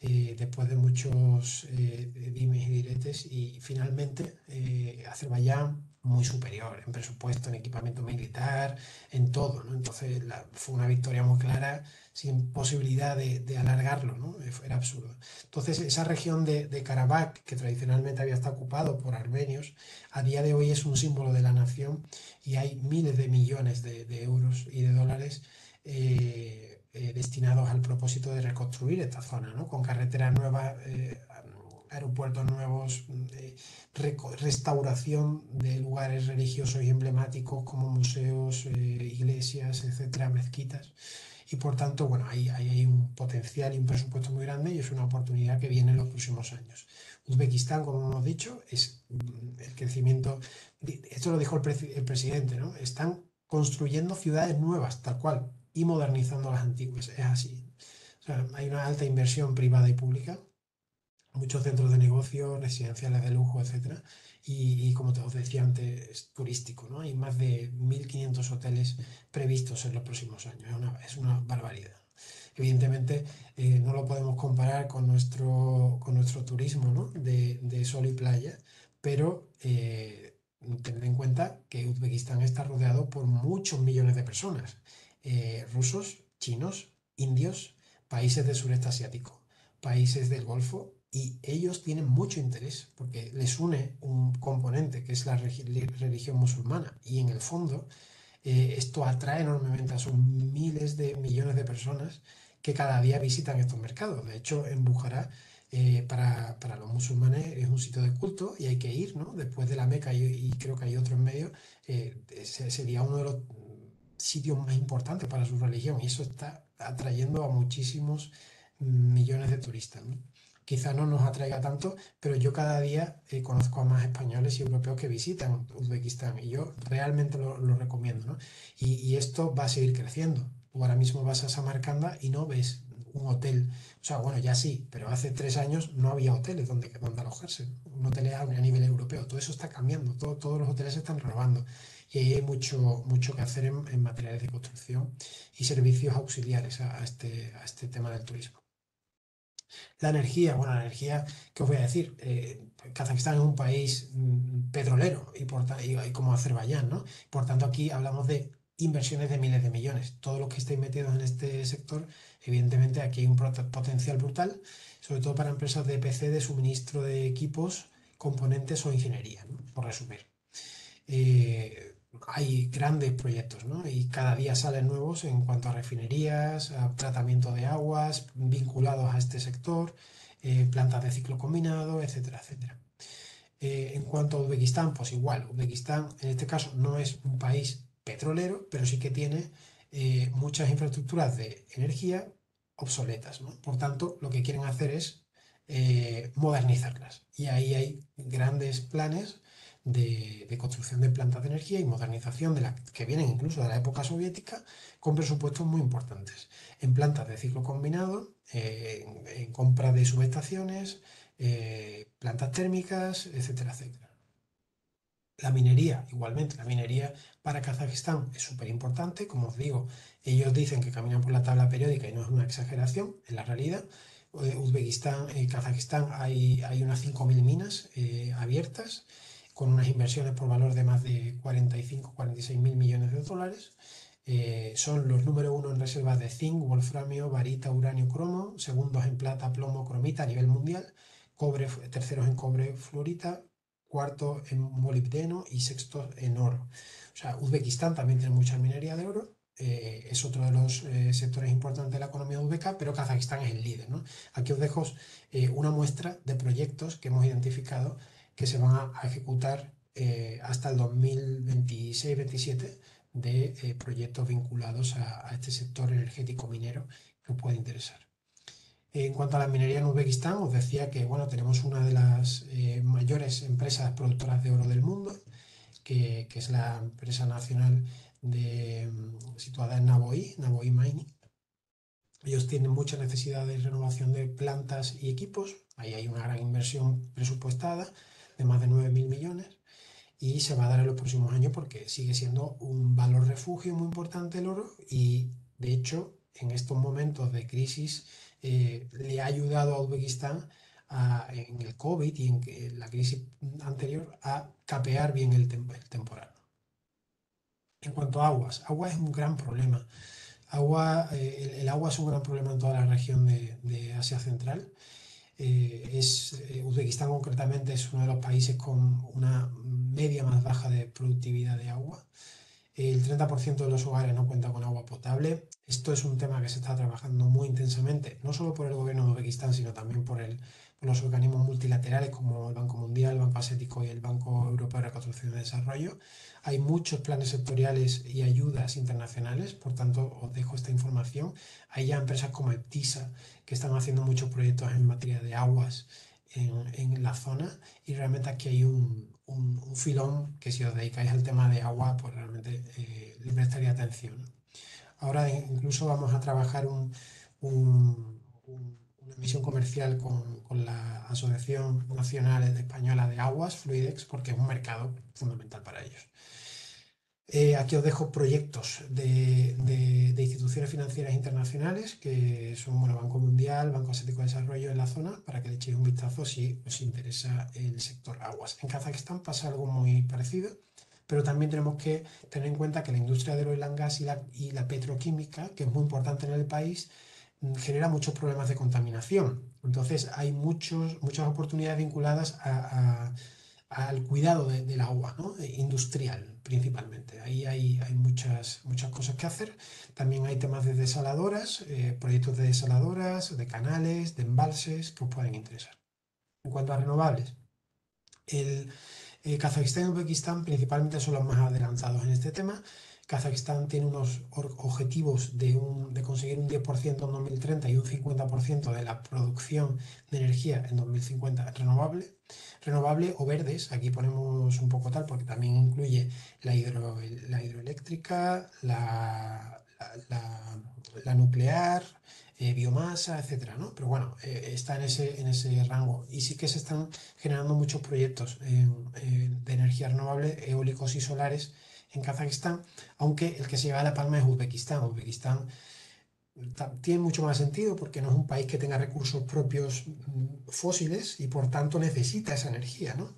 eh, después de muchos eh, dimes y diretes y finalmente eh, Azerbaiyán muy superior en presupuesto, en equipamiento militar, en todo, ¿no? Entonces fue una victoria muy clara, sin posibilidad de, alargarlo, ¿no? Era absurdo. Entonces esa región de, de Karabaj, que tradicionalmente había estado ocupado por armenios, a día de hoy es un símbolo de la nación y hay miles de millones de, euros y de dólares eh, destinados al propósito de reconstruir esta zona, ¿no? con carreteras nuevas, eh, aeropuertos nuevos, eh, restauración de lugares religiosos y emblemáticos como museos, iglesias, etcétera, mezquitas. Y por tanto, bueno, ahí, hay un potencial y un presupuesto muy grande y es una oportunidad que viene en los próximos años. Uzbekistán, como hemos dicho, es mm, el crecimiento, esto lo dijo el, el presidente, ¿no? Están construyendo ciudades nuevas, tal cual, y modernizando las antiguas. Es así. hay una alta inversión privada y pública, muchos centros de negocio, residenciales de lujo, etc. Y, como te decía antes, es turístico. ¿no? Hay más de 1.500 hoteles previstos en los próximos años. Es una, barbaridad. Evidentemente, eh, no lo podemos comparar con nuestro, con nuestro turismo de, sol y playa, pero eh, tened en cuenta que Uzbekistán está rodeado por muchos millones de personas eh, rusos, chinos, indios, países del sureste asiático, países del Golfo, y ellos tienen mucho interés porque les une un componente que es la religión musulmana y en el fondo eh, esto atrae enormemente a sus miles de millones de personas que cada día visitan estos mercados. De hecho, en Bujará, eh, para, los musulmanes es un sitio de culto y hay que ir, ¿no? Después de la Meca y, creo que hay otro en medio, sería uno de los sitio más importante para su religión y eso está atrayendo a muchísimos millones de turistas. Quizá no nos atraiga tanto, pero yo cada día eh, conozco a más españoles y europeos que visitan Uzbekistán y yo realmente lo, recomiendo. Y, esto va a seguir creciendo. Tú ahora mismo vas a Samarcanda y no ves un hotel. O sea, bueno, ya sí, pero hace tres años no había hoteles donde, donde alojarse. Un hotel a, nivel europeo. Todo eso está cambiando. Todo, todos los hoteles se están renovando y hay mucho, mucho que hacer en, materiales de construcción y servicios auxiliares a, este, a este tema del turismo. La energía, bueno, la energía, ¿qué os voy a decir? Eh, Kazajistán es un país mm, petrolero y, como Azerbaiyán, ¿no? Por tanto, aquí hablamos de inversiones de miles de millones. Todos los que estéis metidos en este sector, evidentemente aquí hay un potencial brutal, sobre todo para empresas de PC de suministro de equipos, componentes o ingeniería, por resumir. Eh, hay grandes proyectos, ¿no? Y cada día salen nuevos en cuanto a refinerías, a tratamiento de aguas vinculados a este sector, eh, plantas de ciclo combinado, etcétera, etcétera. Eh, en cuanto a Uzbekistán, pues igual, Uzbekistán en este caso no es un país petrolero, pero sí que tiene eh, muchas infraestructuras de energía obsoletas. Por tanto, lo que quieren hacer es modernizarlas. Y ahí hay grandes planes de, construcción de plantas de energía y modernización de las que vienen incluso de la época soviética con presupuestos muy importantes en plantas de ciclo combinado, eh, en, compra de subestaciones, eh, plantas térmicas, etcétera, etcétera. La minería, igualmente, la minería para Kazajistán es súper importante. Como os digo, ellos dicen que caminan por la tabla periódica y no es una exageración, en la realidad. Eh, Uzbekistán, y Kazajistán hay, hay unas 5.000 minas abiertas con unas inversiones por valor de más de 45, 46 mil millones de dólares. Eh, son los número uno en reservas de zinc, wolframio, varita, uranio, cromo, segundos en plata, plomo, cromita a nivel mundial, cobre, terceros en cobre, fluorita, cuarto en molibdeno y sexto en oro. O sea, Uzbekistán también tiene mucha minería de oro, eh, es otro de los eh, sectores importantes de la economía uzbeca, pero Kazajistán es el líder. Aquí os dejo una muestra de proyectos que hemos identificado que se van a, ejecutar eh, hasta el 2026-27 de eh, proyectos vinculados a, este sector energético minero que os puede interesar. En cuanto a la minería en Uzbekistán, os decía que bueno, tenemos una de las eh, mayores empresas productoras de oro del mundo, que, es la empresa nacional de, situada en Navoi, Navoi Mining. Ellos tienen mucha necesidad de renovación de plantas y equipos. Ahí hay una gran inversión presupuestada de más de 9.000 millones y se va a dar en los próximos años porque sigue siendo un valor refugio muy importante el oro y de hecho en estos momentos de crisis eh, le ha ayudado a Uzbekistán en el COVID y en, la crisis anterior a capear bien el, temporal. En cuanto a aguas, agua es un gran problema. Eh, el, agua es un gran problema en toda la región de Asia Central eh, Uzbekistán concretamente es uno de los países con una media más baja de productividad de agua. El 30% de los hogares no cuenta con agua potable. Esto es un tema que se está trabajando muy intensamente, no solo por el gobierno de Uzbekistán, sino también por, los organismos multilaterales como el Banco Mundial, el Banco Asiático y el Banco Europeo de Reconstrucción y Desarrollo. Hay muchos planes sectoriales y ayudas internacionales, por tanto os dejo esta información. Hay ya empresas como Eptisa que están haciendo muchos proyectos en materia de aguas en, la zona y realmente aquí hay un, filón que si os dedicáis al tema de agua, pues realmente eh, le prestaría atención. Ahora incluso vamos a trabajar una misión comercial con, la Asociación Nacional Española de Aguas, Fluidex, porque es un mercado fundamental para ellos. Eh, aquí os dejo proyectos de, instituciones financieras internacionales, que son bueno, Banco Mundial, Banco Asiático de Desarrollo en la zona, para que le echéis un vistazo si os interesa el sector aguas. En Kazajistán pasa algo muy parecido, pero también tenemos que tener en cuenta que la industria del oil and gas y la, y la petroquímica, que es muy importante en el país, mm, genera muchos problemas de contaminación. Entonces hay muchos, muchas oportunidades vinculadas a al cuidado del agua ¿no? Industrial principalmente. Ahí hay, hay, muchas, muchas cosas que hacer. También hay temas de desaladoras, eh, proyectos de desaladoras, de canales, de embalses que os pueden interesar. En cuanto a renovables, el, eh, Kazajistán y Uzbekistán principalmente son los más adelantados en este tema. Kazajistán tiene unos objetivos de, un, de conseguir un 10% en 2030 y un 50% de la producción de energía en 2050 renovable renovable o verdes. Aquí ponemos un poco tal porque también incluye la, la hidroeléctrica, la, la, nuclear, eh, biomasa, etcétera, ¿no? Pero bueno, eh, está en ese, en ese rango. Y sí que se están generando muchos proyectos de energía renovable, eólicos y solares en Kazajistán, aunque el que se lleva la palma es Uzbekistán. Uzbekistán tiene mucho más sentido porque no es un país que tenga recursos propios mm, fósiles y por tanto necesita esa energía, ¿no?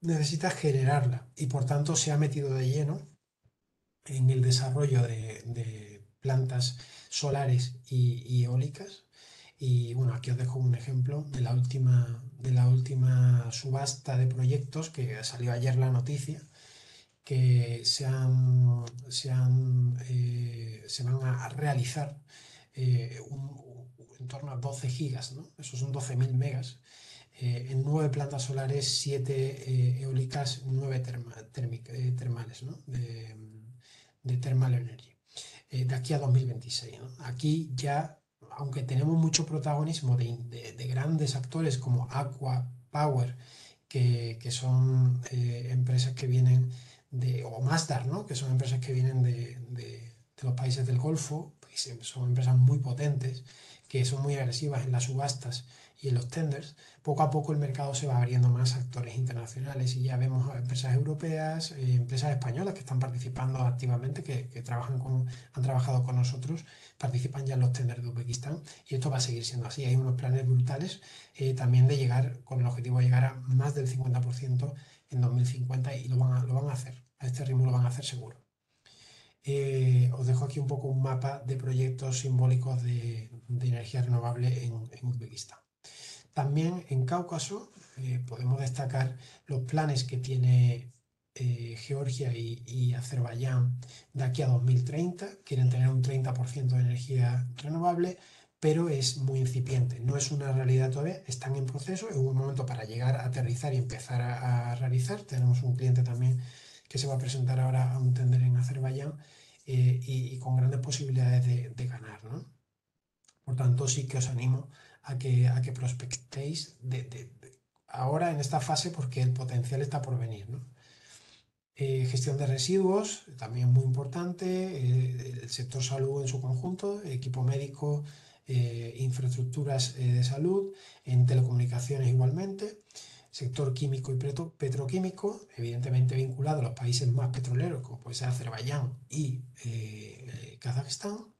necesita generarla y por tanto se ha metido de lleno en el desarrollo de, plantas solares y, eólicas. Y bueno, aquí os dejo un ejemplo de la última subasta de proyectos que salió ayer la noticia que se, eh, se, van a realizar eh, en torno a 12 gigas, ¿no? esos son 12.000 megas, eh, en 9 plantas solares, 7 eólicas, 9 termales ¿no? de, de, thermal energy, de aquí a 2026. Aquí ya, aunque tenemos mucho protagonismo de, de grandes actores como Aqua Power, que, que son empresas que vienen de, o Masdar, ¿no? que son empresas que vienen de, de, los países del Golfo, pues, son empresas muy potentes, que son muy agresivas en las subastas y en los tenders, poco a poco el mercado se va abriendo más a actores internacionales y ya vemos a empresas europeas, eh, empresas españolas que están participando activamente, que, que, trabajan con, han trabajado con nosotros, participan ya en los tenders de Uzbekistán y esto va a seguir siendo así. Hay unos planes brutales eh, también de llegar, con el objetivo de llegar a más del 50% en 2050 y lo van a, lo van a hacer. A este ritmo lo van a hacer seguro. Eh, os dejo aquí un poco un mapa de proyectos simbólicos de, energía renovable en, Uzbekistán. También en Cáucaso eh, podemos destacar los planes que tiene eh, Georgia y, y, Azerbaiyán de aquí a 2030. Quieren tener un 30% de energía renovable pero es muy incipiente, no es una realidad todavía, están en proceso, es un momento para llegar a aterrizar y empezar a, realizar. Tenemos un cliente también que se va a presentar ahora a un tender en Azerbaiyán eh, y, con grandes posibilidades de, ganar. Por tanto, sí que os animo a que, a que prospectéis de, ahora en esta fase porque el potencial está por venir. Eh, gestión de residuos, también muy importante, eh, el sector salud en su conjunto, equipo médico, eh, infraestructuras de salud, en telecomunicaciones igualmente, sector químico y petroquímico, evidentemente vinculado a los países más petroleros, como puede ser Azerbaiyán y Kazajistán,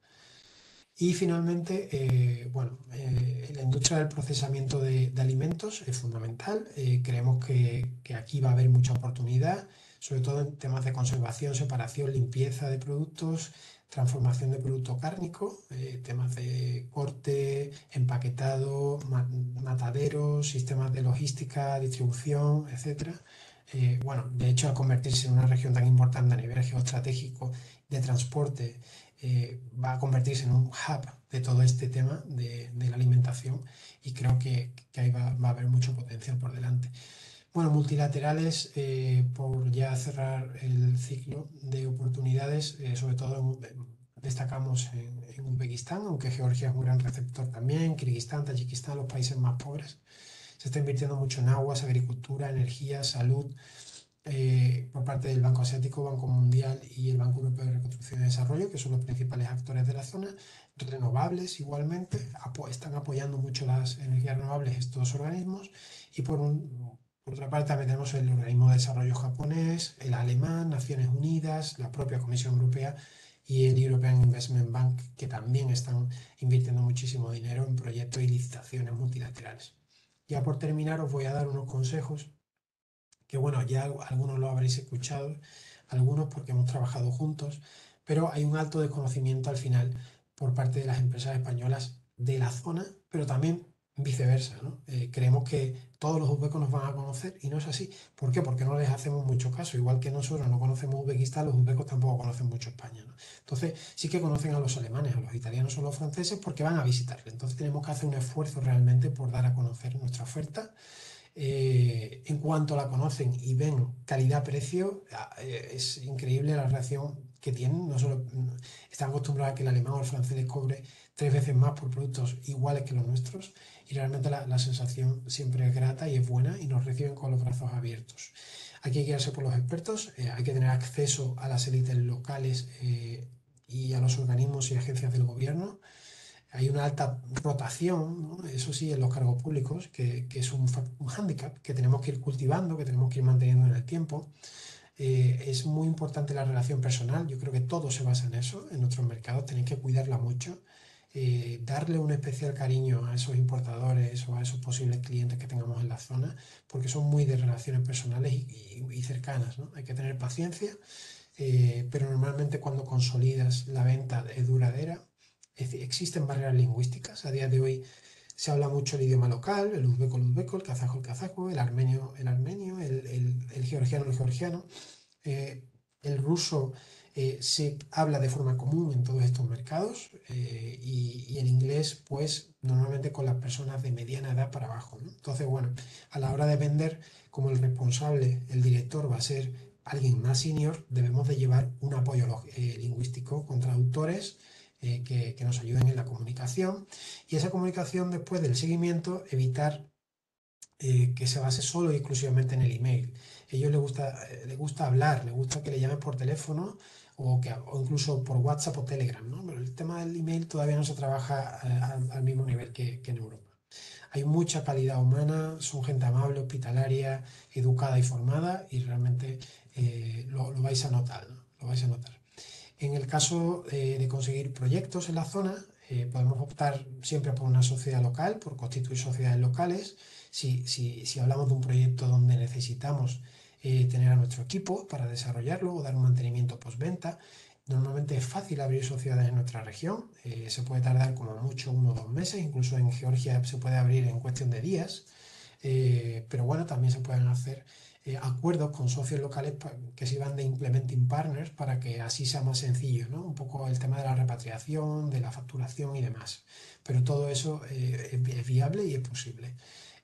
y finalmente, eh, bueno, eh, la industria del procesamiento de, alimentos es fundamental. Eh, creemos que, aquí va a haber mucha oportunidad, sobre todo en temas de conservación, separación, limpieza de productos, transformación de producto cárnico, temas de corte, empaquetado, mataderos, sistemas de logística, distribución, etc. bueno, de hecho, al convertirse en una región tan importante a nivel geoestratégico de transporte eh, va a convertirse en un hub de todo este tema de, la alimentación y creo que, ahí va, a haber mucho potencial por delante. Bueno, multilaterales, eh, por ya cerrar el ciclo de oportunidades, eh, sobre todo destacamos en, Uzbekistán, aunque Georgia es un gran receptor también, Kirguistán, Tayikistán, los países más pobres. Se está invirtiendo mucho en aguas, agricultura, energía, salud, eh, por parte del Banco Asiático, Banco Mundial y el Banco Europeo de Reconstrucción y Desarrollo, que son los principales actores de la zona. Renovables igualmente, están apoyando mucho las energías renovables estos organismos. Y por, otra parte también tenemos el Organismo de Desarrollo japonés, el alemán, Naciones Unidas, la propia Comisión Europea y el European Investment Bank, que también están invirtiendo muchísimo dinero en proyectos y licitaciones multilaterales. Ya por terminar os voy a dar unos consejos que bueno, ya algunos lo habréis escuchado, algunos porque hemos trabajado juntos, pero hay un alto desconocimiento al final por parte de las empresas españolas de la zona, pero también viceversa. ¿no? Eh, creemos que todos los uzbecos nos van a conocer y no es así. ¿Por qué? Porque no les hacemos mucho caso. Igual que nosotros no conocemos Uzbekistán, los uzbecos tampoco conocen mucho España. ¿no? Entonces sí que conocen a los alemanes, a los italianos o a los franceses porque van a visitarle. Entonces tenemos que hacer un esfuerzo realmente por dar a conocer nuestra oferta eh, en cuanto la conocen y ven calidad-precio, ah, eh, es increíble la reacción que tienen. No solo están acostumbrados a que el alemán o el francés les cobre tres veces más por productos iguales que los nuestros y realmente la, sensación siempre es grata y es buena y nos reciben con los brazos abiertos. Hay que guiarse por los expertos, eh, hay que tener acceso a las élites locales y a los organismos y agencias del gobierno. Hay una alta rotación, eso sí, en los cargos públicos, que, es un, un, hándicap que tenemos que ir cultivando, que tenemos que ir manteniendo en el tiempo. Eh, es muy importante la relación personal, yo creo que todo se basa en eso, en nuestros mercados, tenéis que cuidarla mucho, eh, darle un especial cariño a esos importadores o a esos posibles clientes que tengamos en la zona, porque son muy de relaciones personales y, cercanas, ¿no? Hay que tener paciencia, eh, pero normalmente cuando consolidas la venta es duradera existen barreras lingüísticas. A día de hoy se habla mucho el idioma local, el uzbeco, el uzbeco, el kazajo, el kazajo, el armenio, el armenio, el, georgiano, el georgiano. Eh, el ruso eh, se habla de forma común en todos estos mercados eh, y, el inglés, pues normalmente con las personas de mediana edad para abajo. Entonces, bueno, a la hora de vender, como el responsable, el director va a ser alguien más senior, debemos de llevar un apoyo lingüístico con traductores eh, que, nos ayuden en la comunicación y esa comunicación después del seguimiento evitar eh, que se base solo y exclusivamente en el email. A ellos les gusta, eh, les gusta hablar, les gusta que le llamen por teléfono o, incluso por WhatsApp o Telegram, ¿no? pero el tema del email todavía no se trabaja al, mismo nivel que, en Europa. Hay mucha calidad humana, son gente amable, hospitalaria, educada y formada y realmente lo, lo, vais a notar, ¿no? lo vais a notar. En el caso eh, de conseguir proyectos en la zona, eh, podemos optar siempre por una sociedad local, por constituir sociedades locales. Si, hablamos de un proyecto donde necesitamos eh, tener a nuestro equipo para desarrollarlo o dar un mantenimiento postventa, normalmente es fácil abrir sociedades en nuestra región. se puede tardar como mucho uno o dos meses, incluso en Georgia se puede abrir en cuestión de días. pero bueno, también se pueden hacer eh, acuerdos con socios locales que sirvan de implementing partners para que así sea más sencillo, ¿no? Un poco el tema de la repatriación, de la facturación y demás. Pero todo eso eh, es viable y es posible.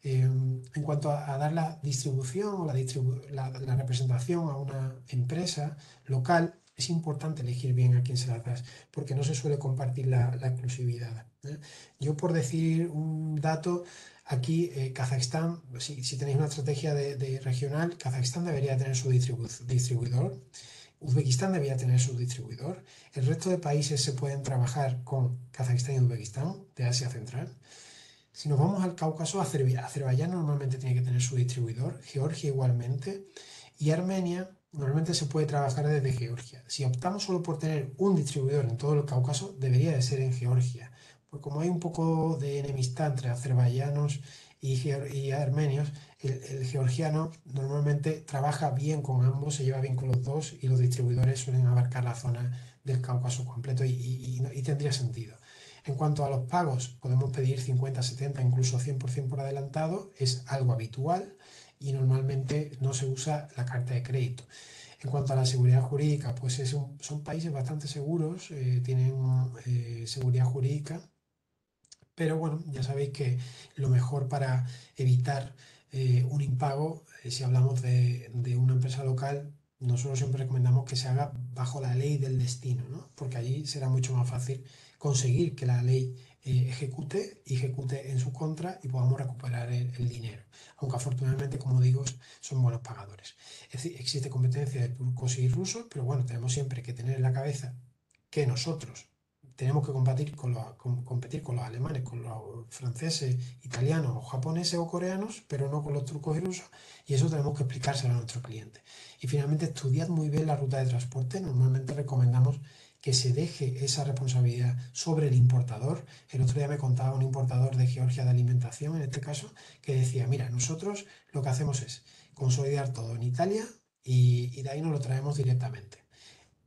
Em, en cuanto a, dar la distribución o la, la, representación a una empresa local, es importante elegir bien a quién se las das, porque no se suele compartir la, exclusividad. ¿eh? Yo por decir un dato, aquí eh, Kazajistán, si, tenéis una estrategia de, regional, Kazajistán debería tener su distribuidor, Uzbekistán debería tener su distribuidor, el resto de países se pueden trabajar con Kazajistán y Uzbekistán de Asia Central. Si nos vamos al Cáucaso, Azerbaiyán normalmente tiene que tener su distribuidor, Georgia igualmente, y Armenia normalmente se puede trabajar desde Georgia. Si optamos solo por tener un distribuidor en todo el Cáucaso, debería de ser en Georgia. Porque como hay un poco de enemistad entre azerbaiyanos y, armenios, el, georgiano normalmente trabaja bien con ambos, se lleva bien con los dos y los distribuidores suelen abarcar la zona del Cáucaso completo y, y tendría sentido. En cuanto a los pagos, podemos pedir 50, 70, incluso 100% por adelantado, es algo habitual y normalmente no se usa la carta de crédito. En cuanto a la seguridad jurídica, pues son países bastante seguros, eh, tienen eh, seguridad jurídica, pero bueno, ya sabéis que lo mejor para evitar eh, un impago, si hablamos de, de, una empresa local, nosotros siempre recomendamos que se haga bajo la ley del destino, ¿no? porque allí será mucho más fácil conseguir que la ley eh, ejecute y ejecute en su contra y podamos recuperar el, dinero. Aunque afortunadamente, como digo, son buenos pagadores. Existe competencia de turcos y rusos, pero bueno, tenemos siempre que tener en la cabeza que nosotros tenemos que competir con, los, alemanes, con los franceses, italianos, japoneses o coreanos, pero no con los turcos y rusos, y eso tenemos que explicárselo a nuestros clientes. Y finalmente, estudiad muy bien la ruta de transporte. Normalmente recomendamos que se deje esa responsabilidad sobre el importador. El otro día me contaba un importador de Georgia de alimentación, en este caso, que decía, mira, nosotros lo que hacemos es consolidar todo en Italia y, de ahí nos lo traemos directamente.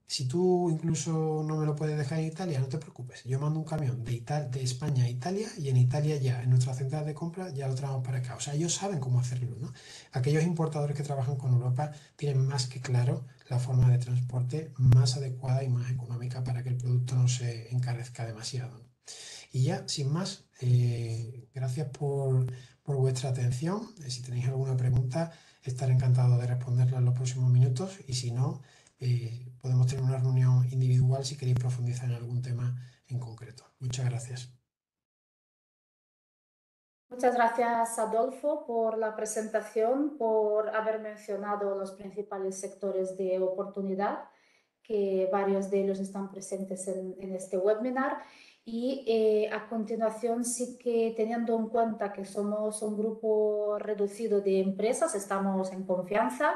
Si tú incluso no me lo puedes dejar en Italia, no te preocupes. Yo mando un camión de, España a Italia y en Italia ya, en nuestra central de compra, ya lo traemos para acá. O sea, ellos saben cómo hacerlo. ¿no? Aquellos importadores que trabajan con Europa tienen más que claro la forma de transporte más adecuada y más económica para que el producto no se encarezca demasiado. Y ya, sin más, eh, gracias por, vuestra atención. Eh, si tenéis alguna pregunta, estaré encantado de responderla en los próximos minutos y si no, eh, podemos tener una reunión individual si queréis profundizar en algún tema en concreto. Muchas gracias. Muchas gracias, Adolfo, por la presentación, por haber mencionado los principales sectores de oportunidad, que varios de ellos están presentes en, este webinar. Y eh, a continuación, sí que teniendo en cuenta que somos un grupo reducido de empresas, estamos en confianza.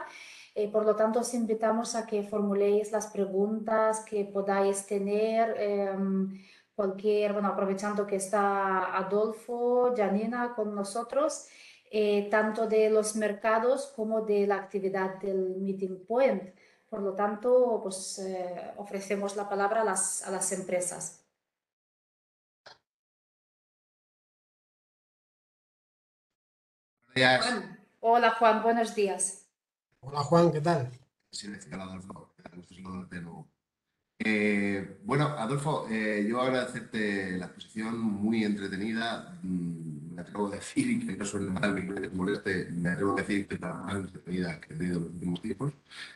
Eh, por lo tanto, os invitamos a que formuléis las preguntas que podáis tener. Em, cualquier, bueno, aprovechando que está Adolfo, Janina con nosotros, eh, tanto de los mercados como de la actividad del Meeting Point. Por lo tanto, pues eh, ofrecemos la palabra a las, a las empresas. Hola Juan, buenos días. Hola Juan, ¿qué tal? Eh, bueno, Adolfo, eh, yo agradecerte la exposición muy entretenida. Mm, me atrevo a decir, que no suene mal, que me moleste, me atrevo a decir que la más entretenida que he tenido en los últimos tiempos.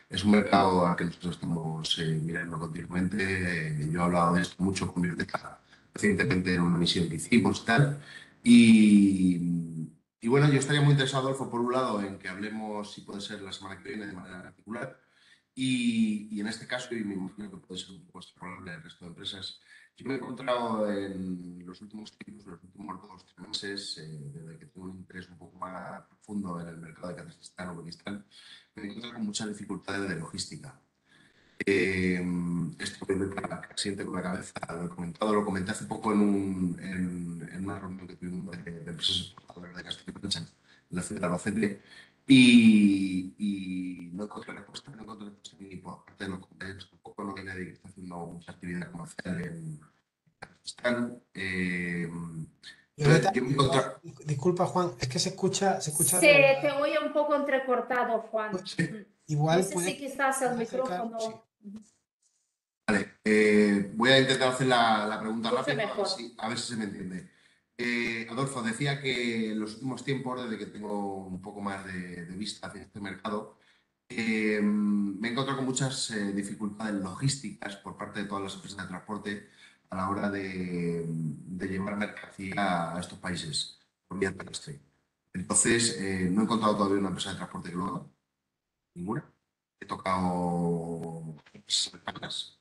Es un mercado al que nosotros estamos eh, mirando continuamente. yo he hablado de esto mucho con mi recientemente en una misión que hicimos tal. Y, y bueno, yo estaría muy interesado, Adolfo, por un lado, en que hablemos, si puede ser la semana que viene, de manera particular, y, en este caso, y me imagino que puede ser un poco extrapolable el resto de empresas, yo me he encontrado en los últimos tiempos, los últimos dos tres meses, eh, desde que tengo un interés un poco más profundo en el mercado de Kazajistán o Uzbekistán, me he encontrado con muchas dificultades de logística. Eh, esto me siente con la cabeza, lo he comentado, lo comenté hace poco en, un, en, en una reunión que tuvimos de, de empresas exportadoras de Castilla y en la ciudad de Albacete, y, y no encontré respuesta, no encontré respuesta ni por parte de los compañeros, tampoco no tiene nadie que está haciendo mucha actividad comercial en Afganistán. Eh, Disculpa, Juan, es que se escucha. Se, escucha se te oye un poco entrecortado, Juan. Pues igual. No sé si quizás el micrófono. Vale, eh, voy a intentar hacer la, la pregunta rápida, a ver si se me entiende. Eh, Adolfo, decía que en los últimos tiempos, desde que tengo un poco más de, vista hacia este mercado, eh, me he encontrado con muchas eh, dificultades logísticas por parte de todas las empresas de transporte a la hora de, llevar mercancía a estos países por vía terrestre. Entonces, no he encontrado todavía una empresa de transporte que lo haga. Ninguna. He tocado empresas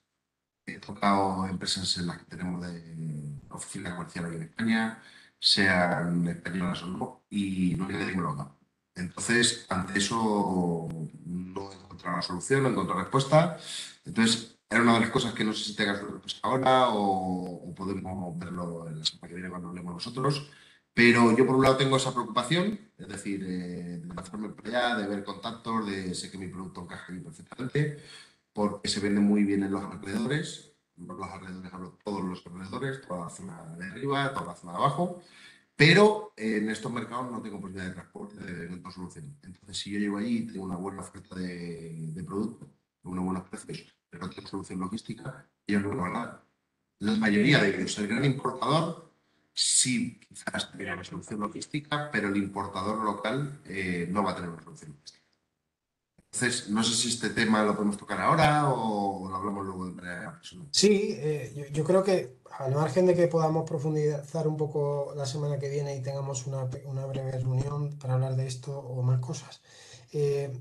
he tocado empresas en las que tenemos de oficina comercial aquí en España, sean españolas o no, y no hay nadie que. Entonces, ante eso no he encontrado la solución, no he encontrado respuesta. Entonces, era una de las cosas que no sé si tengas respuesta ahora o, podemos verlo en la semana que viene cuando hablemos nosotros. Pero yo por un lado tengo esa preocupación, es decir, de lanzarme para allá, de ver contactos, de sé que mi producto encaja perfectamente, porque se vende muy bien en los alrededores. Los alrededores hablo todos los alrededores, toda la zona de arriba, toda la zona de abajo. Pero en estos mercados no tengo posibilidad de transporte, de, de solución. Entonces, si yo llego allí tengo una buena oferta de, de producto, unos buenos precios, pero no tengo solución logística, ellos no van a dar. La mayoría de ellos, el gran importador, sí quizás tenga una solución logística, pero el importador local eh, no va a tener una solución logística. Entonces, no sé si este tema lo podemos tocar ahora o lo hablamos luego de manera personal. Sí, eh, yo, creo que al margen de que podamos profundizar un poco la semana que viene y tengamos una, una breve reunión para hablar de esto o más cosas, eh,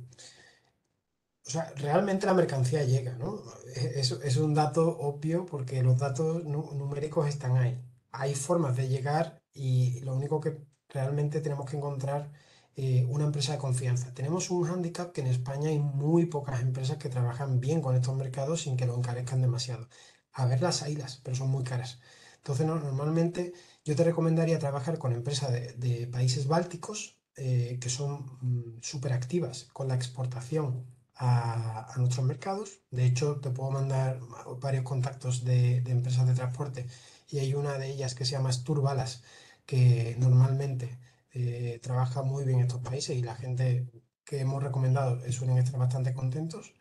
o sea, realmente la mercancía llega, ¿no? Es, es un dato obvio porque los datos numéricos están ahí. Hay formas de llegar y lo único que realmente tenemos que encontrar eh, una empresa de confianza. Tenemos un hándicap que en España hay muy pocas empresas que trabajan bien con estos mercados sin que lo encarezcan demasiado. A ver las ailas, pero son muy caras. Entonces, normalmente yo te recomendaría trabajar con empresas de, países bálticos eh, que son mm, súper activas con la exportación a, nuestros mercados. De hecho, te puedo mandar varios contactos de, de empresas de transporte y hay una de ellas que se llama Sturbalas, que normalmente eh, trabaja muy bien en estos países y la gente que hemos recomendado suelen estar bastante contentos.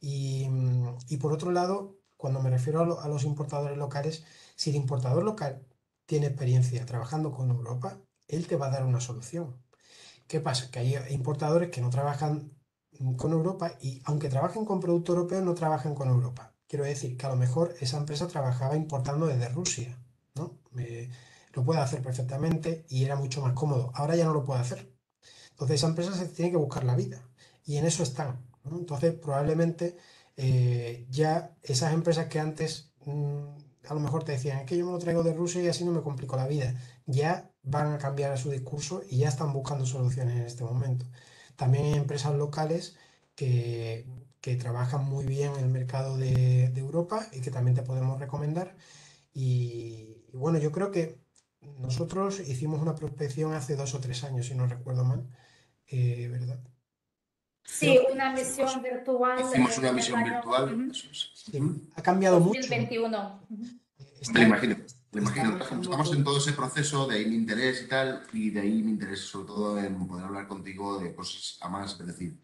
Y, mm, y por otro lado, cuando me refiero a, los importadores locales, si el importador local tiene experiencia trabajando con Europa, él te va a dar una solución. ¿Qué pasa? Que hay importadores que no trabajan con Europa y aunque trabajen con producto europeo, no trabajan con Europa. Quiero decir que a lo mejor esa empresa trabajaba importando desde Rusia, ¿no? Lo puede hacer perfectamente y era mucho más cómodo. Ahora ya no lo puede hacer. Entonces esa empresa se tiene que buscar la vida y en eso están. Entonces probablemente eh, ya esas empresas que antes mm, a lo mejor te decían es que yo me lo traigo de Rusia y así no me complico la vida, ya van a cambiar a su discurso y ya están buscando soluciones en este momento. También hay empresas locales que, trabajan muy bien en el mercado de, Europa y que también te podemos recomendar. y bueno, yo creo que nosotros hicimos una prospección hace dos o tres años, si no recuerdo mal, eh, ¿verdad? Sí, una misión virtual. Hicimos una misión virtual. ha cambiado 2021. mucho. Me imagino. Me imagino. Estamos en todo ese proceso, de ahí mi interés y tal, y de ahí mi interés sobre todo en poder hablar contigo de cosas a más, es decir,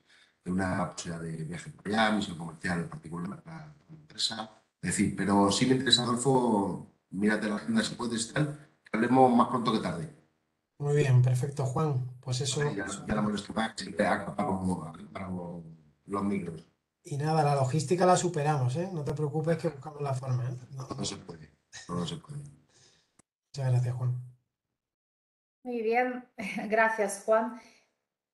de una posibilidad de viaje para allá, misión comercial en particular para la empresa. Es decir, pero sí me interesa, Adolfo, mírate la agenda si puedes tal, hablemos más pronto que tarde. Muy bien, perfecto, Juan. Pues eso. ya, ya la molesto más, para los micros. Y nada, la logística la superamos, ¿eh? No te preocupes que buscamos la forma, ¿eh? No, no se puede, no se puede. Muchas gracias, Juan. Muy bien, gracias, Juan.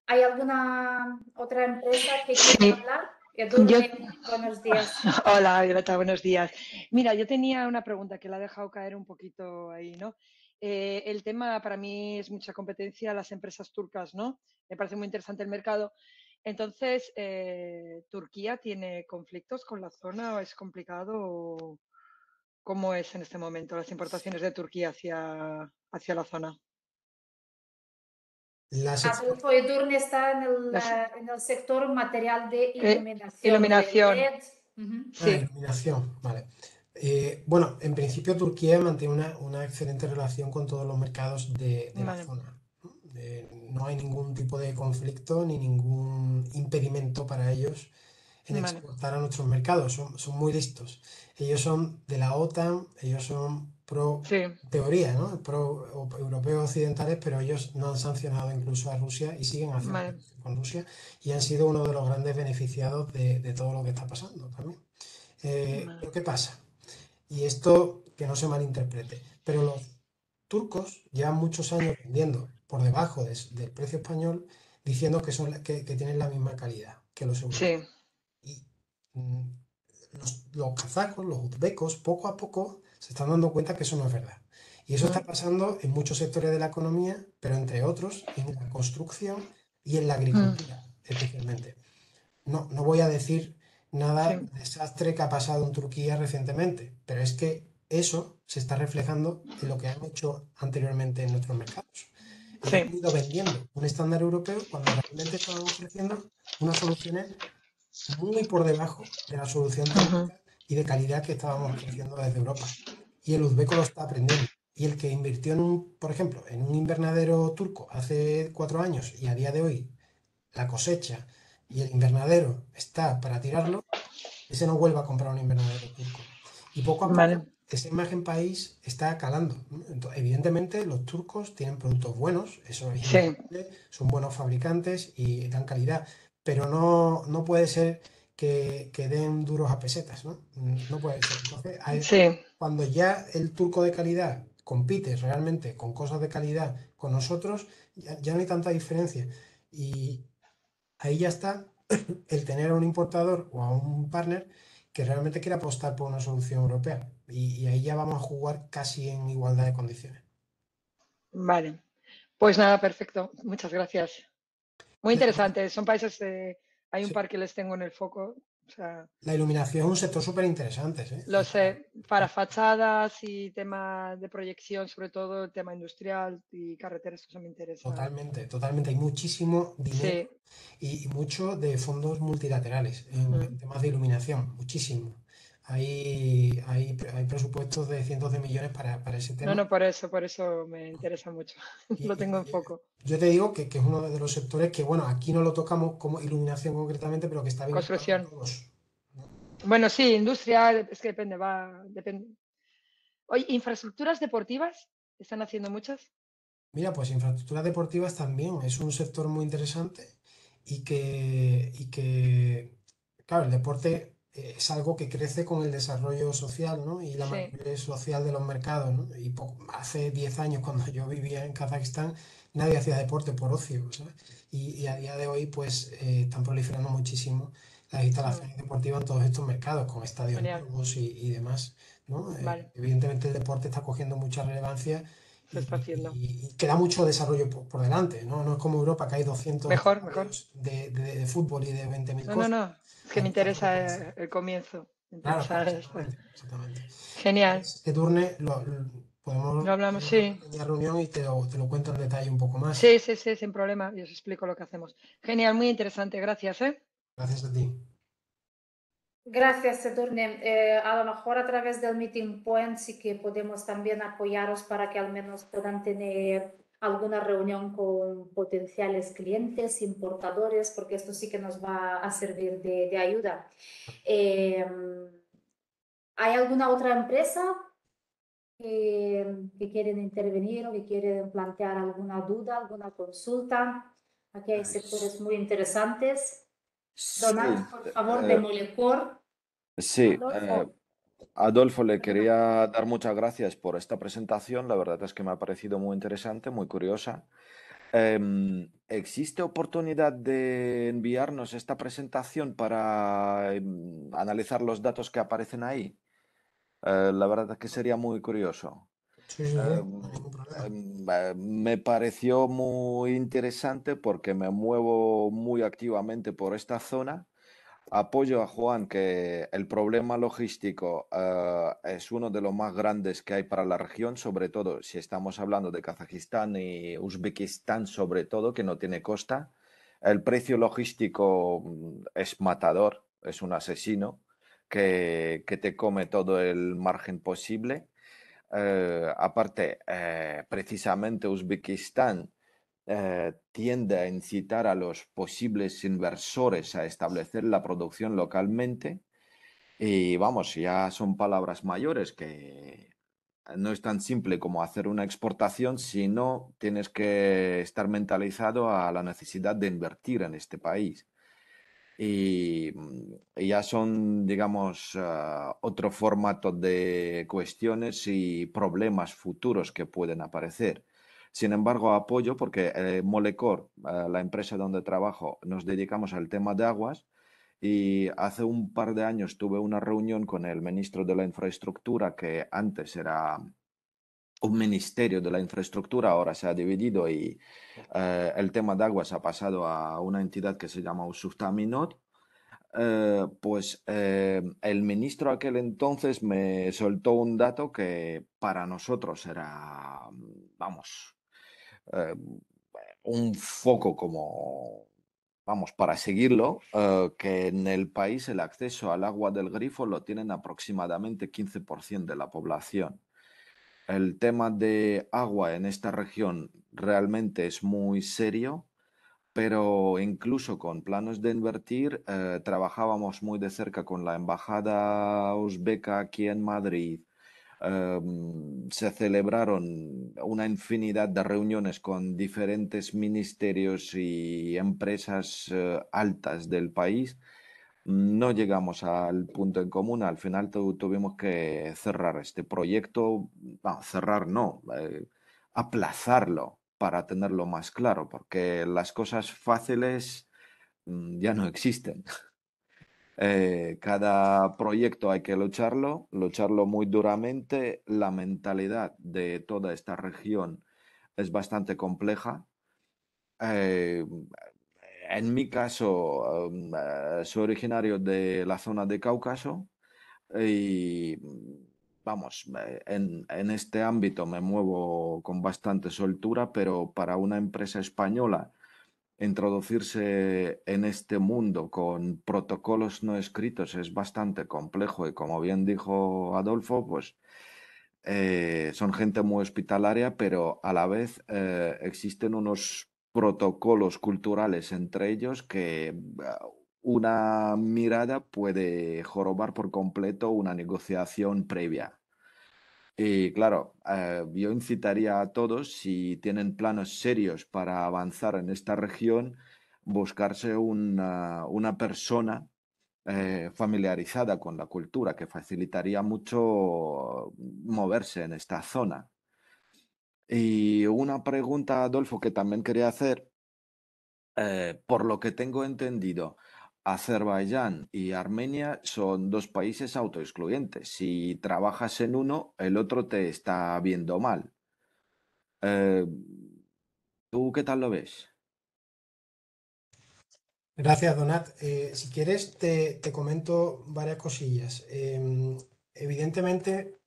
¿Hay alguna otra empresa que quiera hablar? buenos días. Hola, Greta, buenos días. Mira, yo tenía una pregunta que la he dejado caer un poquito ahí, ¿no? Eh, el tema para mí es mucha competencia las empresas turcas, ¿no? Me parece muy interesante el mercado. Entonces, eh, ¿Turquía tiene conflictos con la zona o es complicado? ¿Cómo es en este momento las importaciones de Turquía hacia, hacia la zona? Adolfo Edurne está en el, en el, sector material de eh, iluminación. iluminación. sí. iluminación, vale. Eh, bueno, en principio Turquía mantiene una, una, excelente relación con todos los mercados de, de la zona. no hay ningún tipo de conflicto ni ningún impedimento para ellos en exportar a nuestros mercados. Son, son muy listos. Ellos son de la OTAN, ellos son pro Sí, teoría, ¿no? Pro europeos occidentales, pero ellos no han sancionado incluso a Rusia y siguen haciendo Vale. con Rusia y han sido uno de los grandes beneficiados de, de todo lo que está pasando también. Eh, ¿qué pasa? Y esto que no se malinterprete, pero los turcos llevan muchos años vendiendo por debajo des- del precio español diciendo que, son, que, que tienen la misma calidad que los europeos. sí, Y mm, los, los kazajos, los uzbecos, poco a poco se están dando cuenta que eso no es verdad. Y eso está Mm. pasando en muchos sectores de la economía, pero entre otros en la construcción y en la agricultura, especialmente. No, no voy a decir nada Sí. desastre que ha pasado en Turquía recientemente, pero es que eso se está reflejando en lo que han hecho anteriormente en nuestros mercados. Sí. han ido vendiendo un estándar europeo cuando realmente estaban ofreciendo unas soluciones muy por debajo de la solución técnica y de calidad que estábamos ofreciendo desde Europa. Y el uzbeco lo está aprendiendo. Y el que invirtió en un, por ejemplo, en un invernadero turco hace cuatro años y a día de hoy la cosecha y el invernadero está para tirarlo, ese no vuelva a comprar un invernadero turco. Y poco a poco Vale. esa imagen país está calando. Entonces, evidentemente los turcos tienen productos buenos, eso es Sí. son buenos fabricantes y dan calidad, pero no, no puede ser que, que den duros a pesetas, ¿no? No puede ser. Entonces, hay- sí, cuando ya el turco de calidad compite realmente con cosas de calidad con nosotros, ya, ya no hay tanta diferencia. Y ahí ya está el tener a un importador o a un partner que realmente quiera apostar por una solución europea. Y, y ahí ya vamos a jugar casi en igualdad de condiciones. vale. Pues nada, perfecto. Muchas gracias. Muy interesante. Son países, eh, hay un Sí. par que les tengo en el foco. O sea, La iluminación es un sector súper interesante. ¿eh? lo sé, para fachadas y tema de proyección, sobre todo el tema industrial y carreteras, eso me interesa. Totalmente, totalmente. Hay muchísimo dinero Sí, y, y mucho de fondos multilaterales en, en Mm. temas de iluminación, muchísimo. Hay, hay, hay presupuestos de cientos de millones para, para ese tema. no, no, por eso, por eso me interesa mucho. Y- Lo tengo en foco. Yo te digo que, que es uno de los sectores que, bueno, aquí no lo tocamos como iluminación concretamente, pero que está a Construcción. todos. Bueno, sí, industria, es que depende, va, depende. Oye, infraestructuras deportivas, ¿están haciendo muchas? Mira, pues infraestructuras deportivas también es un sector muy interesante y que, y que claro, el deporte es algo que crece con el desarrollo social, ¿no? Y la Sí. madurez social de los mercados, ¿no? Y hace 10 años, cuando yo vivía en Kazajistán, nadie hacía deporte por ocio, ¿sabes? Y, y a día de hoy, pues, eh, están proliferando muchísimo las instalaciones deportivas en todos estos mercados, con estadios nuevos y, y demás, ¿no? Eh, evidentemente el deporte está cogiendo mucha relevancia Se está y- haciendo. y- queda mucho desarrollo por, por delante, ¿no? No es como Europa, que hay 200 Mejor, de, de- de fútbol y de 20.000 No, no, cosas. no, es que me interesa el comienzo. Me Claro, interesa exactamente, exactamente. Genial. Lo, lo- podemos Lo hablamos, sí. una pequeña reunión y te lo, te lo cuento en detalle un poco más. Sí, sí, sí, sin problema. Y os explico lo que hacemos. Genial, muy interesante. Gracias, ¿eh? Gracias a ti. Gracias, Edurne. Eh, a lo mejor a través del Meeting Point sí que podemos también apoyaros para que al menos puedan tener alguna reunión con potenciales clientes, importadores, porque esto sí que nos va a servir de, de ayuda. Eh, ¿hay alguna otra empresa que, que quieren intervenir o que quieren plantear alguna duda, alguna consulta? Aquí hay sectores muy interesantes. Donad, por favor, de eh, Molecor. Sí, Adolfo. eh, Adolfo, le quería dar muchas gracias por esta presentación. La verdad es que me ha parecido muy interesante, muy curiosa. Em, ¿existe oportunidad de enviarnos esta presentación para em, analizar los datos que aparecen ahí? Eh, la verdad es que sería muy curioso. Sí, sí, sí, no hay ningún problema. em, eh, me pareció muy interesante porque me muevo muy activamente por esta zona. Apoyo a Juan que el problema logístico eh, es uno de los más grandes que hay para la región, sobre todo si estamos hablando de Kazajistán y Uzbekistán, sobre todo, que no tiene costa. El precio logístico mm, es matador, es un asesino que, que te come todo el margen posible. Eh, aparte, eh, precisamente Uzbekistán eh, tiende a incitar a los posibles inversores a establecer la producción localmente. Y vamos, ya son palabras mayores que no es tan simple como hacer una exportación, sino tienes que estar mentalizado a la necesidad de invertir en este país. Y, ya son, digamos, ah, otro formato de cuestiones y problemas futuros que pueden aparecer. Sin embargo, apoyo porque eh, Molecor, ah, la empresa donde trabajo, nos dedicamos al tema de aguas y hace un par de años tuve una reunión con el ministro de la Infraestructura, que antes era un ministerio de la infraestructura, ahora se ha dividido y eh, el tema de aguas ha pasado a una entidad que se llama Usustaminot. Eh, pues eh, el ministro aquel entonces me soltó un dato que para nosotros era, vamos, un foco como vamos, para seguirlo, eh, que en el país el acceso al agua del grifo lo tienen aproximadamente 15% de la población. El tema de agua en esta región realmente es muy serio, pero incluso con planos de invertir, eh, trabajábamos muy de cerca con la embajada uzbeca aquí en Madrid, Em, se celebraron una infinidad de reuniones con diferentes ministerios y empresas eh, altas del país. No llegamos al punto en común, al final tuvimos que cerrar este proyecto, cerrar no, eh, aplazarlo para tenerlo más claro, porque las cosas fáciles mm, ya no existen. Eh, cada proyecto hay que lucharlo, lucharlo muy duramente. La mentalidad de toda esta región es bastante compleja. Eh, en mi caso, um, eh, soy originario de la zona de Cáucaso y vamos, en, en, este ámbito me muevo con bastante soltura, pero para una empresa española introducirse en este mundo con protocolos no escritos es bastante complejo y como bien dijo Adolfo, pues eh, son gente muy hospitalaria, pero a la vez eh, existen unos protocolos culturales entre ellos que ah, una mirada puede jorobar por completo una negociación previa. Y claro, eh, yo incitaría a todos, si tienen planos serios para avanzar en esta región, buscarse una, una persona eh, familiarizada con la cultura, que facilitaría mucho moverse en esta zona. Y una pregunta, Adolfo, que también quería hacer, eh, por lo que tengo entendido, Azerbaiyán y Armenia son dos países autoexcluyentes. Si trabajas en uno, el otro te está viendo mal. Eh, ¿Tú qué tal lo ves? Gracias, Donat. Eh, si quieres, te, comento varias cosillas. Em, evidentemente,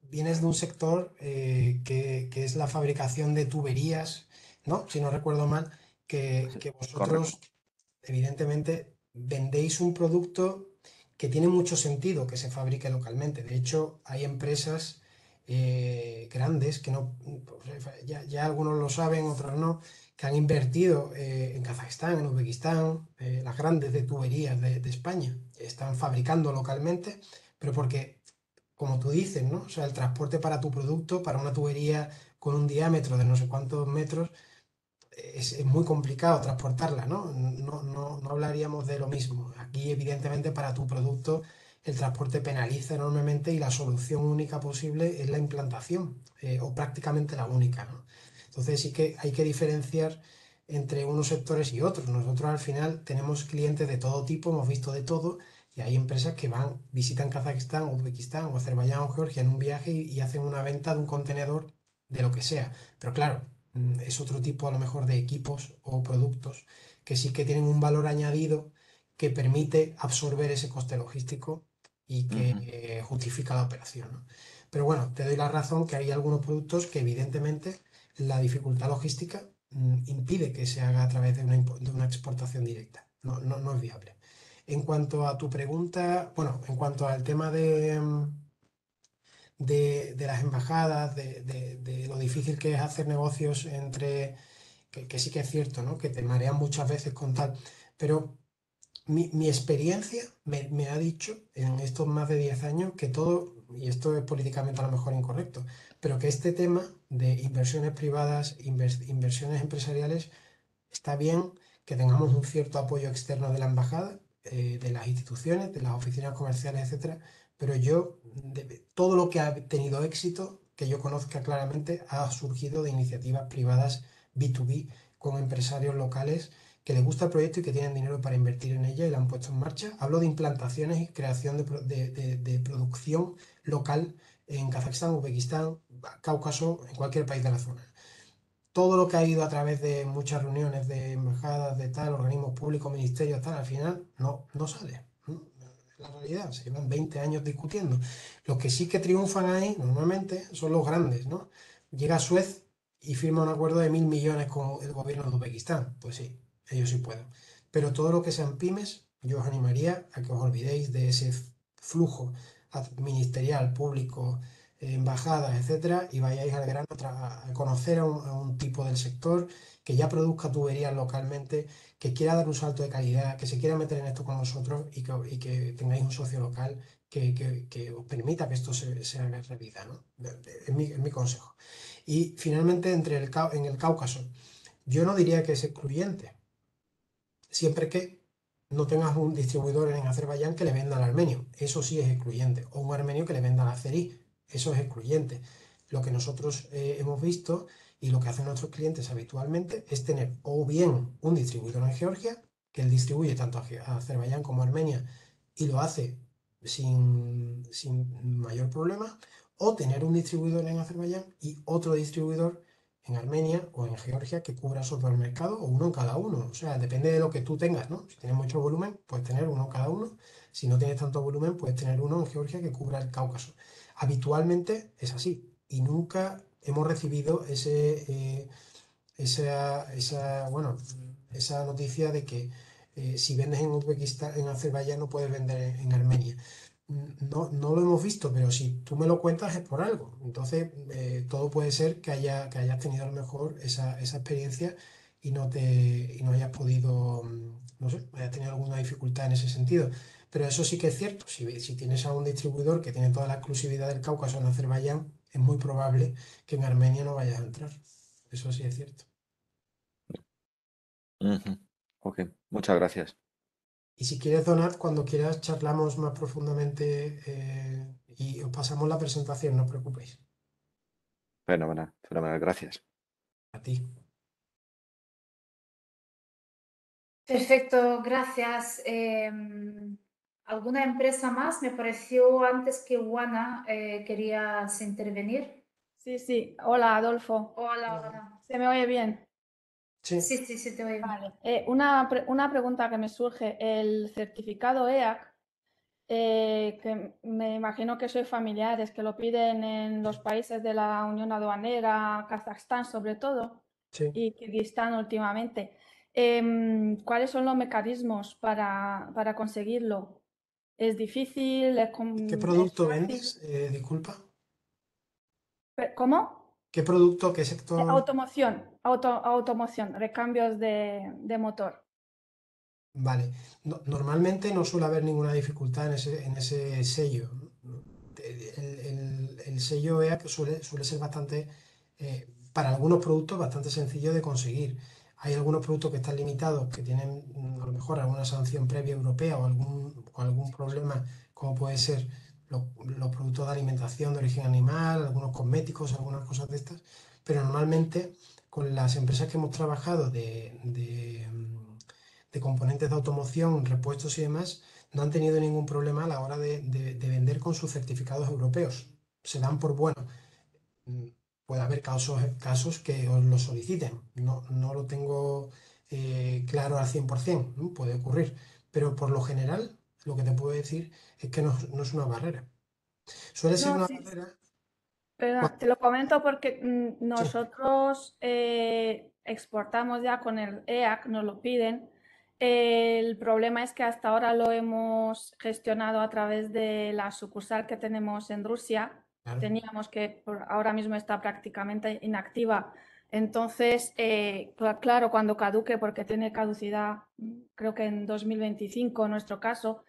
vienes de un sector eh, que, es la fabricación de tuberías, ¿no? Si no recuerdo mal, que, vosotros evidentemente vendéis un producto que tiene mucho sentido que se fabrique localmente. De hecho, hay empresas eh, grandes que no, ya, algunos lo saben, otros no, que han invertido eh, en Kazajistán, en Uzbekistán, eh, las grandes de tuberías de, España, están fabricando localmente, pero porque, como tú dices, ¿no? O sea, el transporte para tu producto, para una tubería con un diámetro de no sé cuántos metros, es, muy complicado transportarla, ¿no? No, ¿no? no hablaríamos de lo mismo. Aquí, evidentemente, para tu producto el transporte penaliza enormemente y la solución única posible es la implantación, eh, o prácticamente la única, ¿no? Entonces sí que hay que diferenciar entre unos sectores y otros. Nosotros al final tenemos clientes de todo tipo, hemos visto de todo, y hay empresas que van, visitan Kazajistán, Uzbekistán o Azerbaiyán o Georgia en un viaje y hacen una venta de un contenedor de lo que sea. Pero claro, es otro tipo a lo mejor de equipos o productos que sí que tienen un valor añadido que permite absorber ese coste logístico y que justifica la operación. Pero bueno, te doy la razón que hay algunos productos que evidentemente la dificultad logística mm, impide que se haga a través de una, de una exportación directa. No, no, no, es viable. En cuanto a tu pregunta, bueno, en cuanto al tema de, mm, de, las embajadas, de, lo difícil que es hacer negocios entre, que, sí que es cierto, ¿no? que te marean muchas veces con tal, pero mi, experiencia me, ha dicho en estos más de 10 años que todo, y esto es políticamente a lo mejor incorrecto, pero que este tema de inversiones privadas, inversiones empresariales, está bien que tengamos un cierto apoyo externo de la embajada, eh, de las instituciones, de las oficinas comerciales, etcétera, pero yo, todo lo que ha tenido éxito, que yo conozca claramente, ha surgido de iniciativas privadas B2B con empresarios locales que les gusta el proyecto y que tienen dinero para invertir en ella y la han puesto en marcha. Hablo de implantaciones y creación de, producción local en Kazajstán, Uzbekistán, Cáucaso, en cualquier país de la zona. Todo lo que ha ido a través de muchas reuniones de embajadas, de tal, organismos públicos, ministerios, tal, al final no, no sale. La realidad, se llevan 20 años discutiendo. Los que sí que triunfan ahí, normalmente, son los grandes, ¿no? Llega Suez y firma un acuerdo de mil millones con el gobierno de Uzbekistán. Pues sí, ellos sí pueden. Pero todo lo que sean pymes, yo os animaría a que os olvidéis de ese flujo ministerial, público, embajadas, etcétera, y vayáis al grano a conocer a un, tipo del sector que ya produzca tuberías localmente, que quiera dar un salto de calidad, que se quiera meter en esto con nosotros y que, tengáis un socio local que, os permita que esto se, se haga realidad. ¿no? Es, mi, consejo. Y finalmente, entre el, en el Cáucaso, yo no diría que es excluyente, siempre que no tengas un distribuidor en Azerbaiyán que le venda al armenio. Eso sí es excluyente. O un armenio que le venda al azerí. Eso es excluyente. Lo que nosotros eh, hemos visto y lo que hacen nuestros clientes habitualmente es tener o bien un distribuidor en Georgia, que él distribuye tanto a Azerbaiyán como a Armenia y lo hace sin, sin mayor problema, o tener un distribuidor en Azerbaiyán y otro distribuidor en Armenia o en Georgia que cubra esos dos mercados o uno en cada uno. O sea, depende de lo que tú tengas, ¿no? Si tienes mucho volumen, puedes tener uno en cada uno. Si no tienes tanto volumen, puedes tener uno en Georgia que cubra el Cáucaso. Habitualmente es así y nunca hemos recibido ese, eh, esa, bueno, esa noticia de que eh, si vendes en Uzbekistán, en Azerbaiyán no puedes vender en Armenia no, no lo hemos visto, pero si tú me lo cuentas es por algo. Entonces, eh, todo puede ser que, haya, que hayas tenido a lo mejor esa, experiencia y no, te, no hayas podido, no sé, hayas tenido alguna dificultad en ese sentido. Pero eso sí que es cierto. Si, si tienes a un distribuidor que tiene toda la exclusividad del Cáucaso en Azerbaiyán, es muy probable que en Armenia no vayas a entrar. Eso sí es cierto. Ok, muchas gracias. Y si quieres donar, cuando quieras charlamos más profundamente eh, y os pasamos la presentación, no os preocupéis. Fenomenal, fenomenal, gracias. A ti. Perfecto, gracias. Em, ¿Alguna empresa más? Me pareció antes que Juana eh, querías intervenir. Sí, sí. Hola, Adolfo. Hola, hola. ¿Se me oye bien? Sí, sí, sí, te oigo. Eh, una, una, pregunta que me surge, el certificado EAC, eh, que me imagino que soy familiar, es que lo piden en los países de la Unión Aduanera, Kazajstán sobre todo, y Kirguistán últimamente. Em, ¿Cuáles son los mecanismos para, para conseguirlo? ¿Es difícil? ¿Qué producto vendes? Eh, disculpa. ¿Cómo? ¿Qué producto, qué sector? Automoción, auto, automoción, recambios de, motor. Vale, normalmente no suele haber ninguna dificultad en ese, sello. El, sello EAC suele, suele ser bastante, eh, para algunos productos, bastante sencillo de conseguir. Hay algunos productos que están limitados, que tienen a lo mejor alguna sanción previa europea o algún, algún problema, como puede ser los, productos de alimentación de origen animal, algunos cosméticos, algunas cosas de estas, pero normalmente con las empresas que hemos trabajado de, componentes de automoción, repuestos y demás, no han tenido ningún problema a la hora de, vender con sus certificados europeos. Se dan por bueno. Puede haber casos, que os lo soliciten. No, no lo tengo eh, claro al 100%, puede ocurrir. Pero por lo general lo que te puedo decir es que no, es una barrera. Suele ser una barrera. Te lo comento porque mm, nosotros eh, exportamos ya con el EAC, nos lo piden. El problema es que hasta ahora lo hemos gestionado a través de la sucursal que tenemos en Rusia. Teníamos que ahora mismo está prácticamente inactiva. Entonces, eh, claro, cuando caduque, porque tiene caducidad, creo que en 2025 en nuestro caso,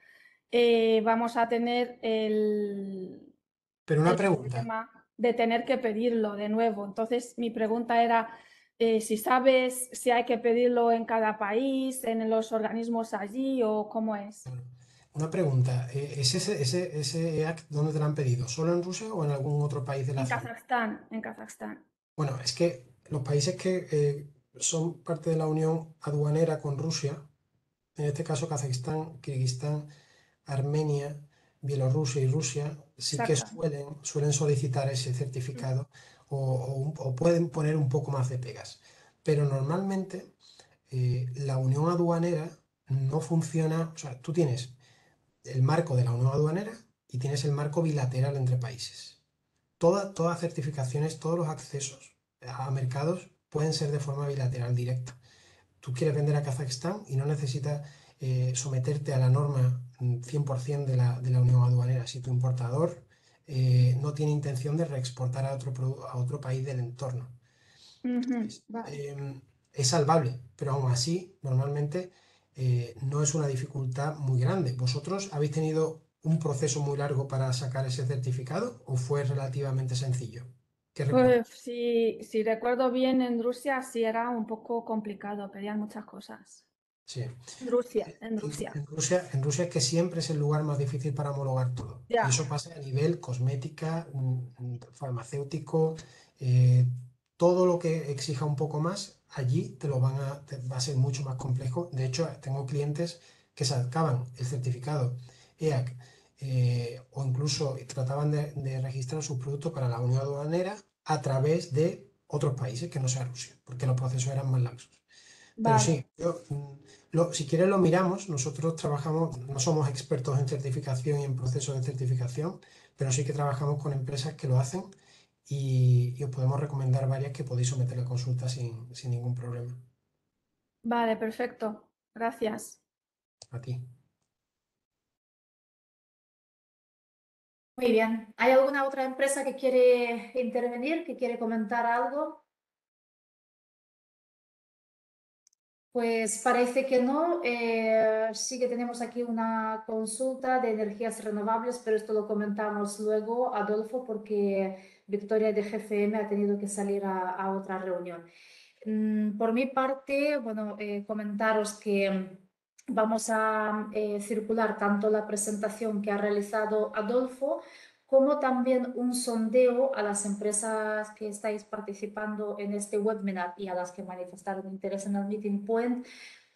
eh, vamos a tener el, Pero una el pregunta, problema de tener que pedirlo de nuevo. Entonces, mi pregunta era eh, si sabes si hay que pedirlo en cada país, en los organismos allí o cómo es. bueno, una pregunta, eh, ¿es ese, ese, ese EAC dónde te lo han pedido? ¿Solo en Rusia o en algún otro país de la En zona? Kazajstán, en Kazajstán. Bueno, es que los países que eh, son parte de la unión aduanera con Rusia, en este caso Kazajistán, Kirguistán, Armenia, Bielorrusia y Rusia, sí que suelen, suelen solicitar ese certificado o, o un- o pueden poner un poco más de pegas. Pero normalmente eh, la unión aduanera no funciona, o sea, tú tienes el marco de la unión aduanera y tienes el marco bilateral entre países. Toda- todas las certificaciones, todos los accesos a mercados pueden ser de forma bilateral directa. Tú quieres vender a Kazajistán y no necesitas eh, someterte a la norma 100% de la, de la unión aduanera. Si tu importador eh, no tiene intención de reexportar a otro, a otro país del entorno. Vale. em, es salvable, pero aún así, normalmente eh, no es una dificultad muy grande. ¿Vosotros habéis tenido un proceso muy largo para sacar ese certificado o fue relativamente sencillo? Pues si, si recuerdo bien, en Rusia sí era un poco complicado, pedían muchas cosas. Sí. En Rusia, en En, Rusia. en Rusia, en Rusia es que siempre es el lugar más difícil para homologar todo. Y eso pasa a nivel cosmética, mm, mm, farmacéutico, eh, todo lo que exija un poco más, allí te lo van a, te- va a ser mucho más complejo. De hecho, tengo clientes que sacaban el certificado EAC eh, o incluso trataban de, de registrar sus productos para la unión aduanera a través de otros países que no sea Rusia, porque los procesos eran más laxos. Pero sí, yo, mm, lo- si quieres lo miramos, nosotros trabajamos, no somos expertos en certificación y en procesos de certificación, pero sí que trabajamos con empresas que lo hacen y, y os podemos recomendar varias que podéis someter la consulta sin, sin ningún problema. Vale, perfecto. Gracias. A ti. Muy bien. ¿Hay alguna otra empresa que quiere intervenir, que quiere comentar algo? Pues parece que no. Eh, sí que tenemos aquí una consulta de energías renovables, pero esto lo comentamos luego, Adolfo, porque Victoria de GFM ha tenido que salir a, otra reunión. Mm, Por mi parte, bueno, eh, comentaros que vamos a eh, circular tanto la presentación que ha realizado Adolfo como también un sondeo a las empresas que estáis participando en este webinar y a las que manifestaron interés en el Meeting Point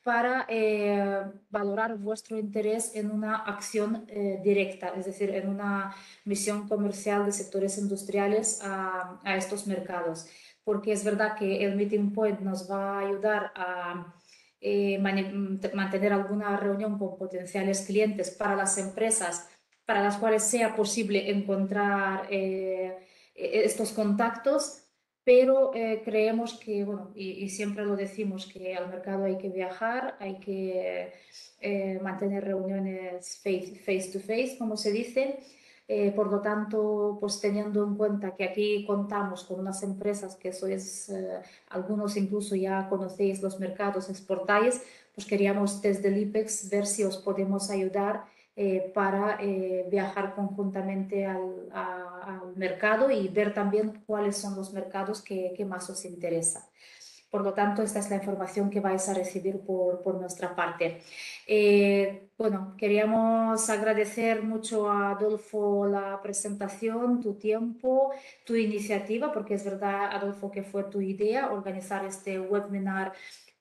para eh, valorar vuestro interés en una acción eh, directa, es decir, en una misión comercial de sectores industriales a, a estos mercados. Porque es verdad que el Meeting Point nos va a ayudar a eh, mantener alguna reunión con potenciales clientes para las empresas para las cuales sea posible encontrar eh, e- estos contactos, pero eh, creemos que, bueno, y, siempre lo decimos, que al mercado hay que viajar, hay que eh, mantener reuniones face, to face, como se dice. Por lo tanto, pues teniendo en cuenta que aquí contamos con unas empresas que sois, eh, algunos incluso ya conocéis los mercados, exportáis, pues queríamos desde el IPEX ver si os podemos ayudar eh, para eh, viajar conjuntamente al, a- al mercado y ver también cuáles son los mercados que, que más os interesan. Por lo tanto, esta es la información que vais a recibir por, por nuestra parte. Eh, bueno, queríamos agradecer mucho a Adolfo la presentación, tu tiempo, tu iniciativa, porque es verdad, Adolfo, que fue tu idea organizar este webinar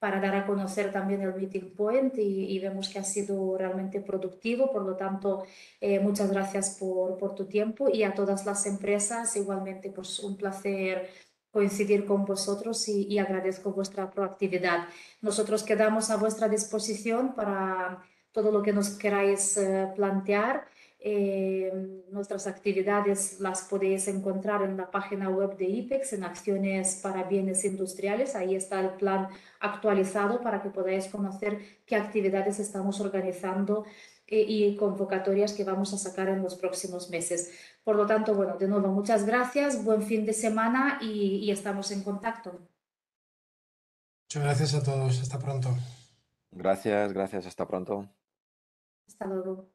para dar a conocer también el Meeting Point y, y vemos que ha sido realmente productivo. Por lo tanto, eh, muchas gracias por, por tu tiempo y a todas las empresas, igualmente, pues un placer coincidir con vosotros y, y agradezco vuestra proactividad. Nosotros quedamos a vuestra disposición para todo lo que nos queráis eh, plantear. Eh, nuestras actividades las podéis encontrar en la página web de IPEX, en acciones para bienes industriales. Ahí está el plan actualizado para que podáis conocer qué actividades estamos organizando eh, y convocatorias que vamos a sacar en los próximos meses. Por lo tanto, bueno, de nuevo, muchas gracias, buen fin de semana y, y estamos en contacto. Muchas gracias a todos. Hasta pronto. Gracias, gracias. Hasta pronto. Hasta luego.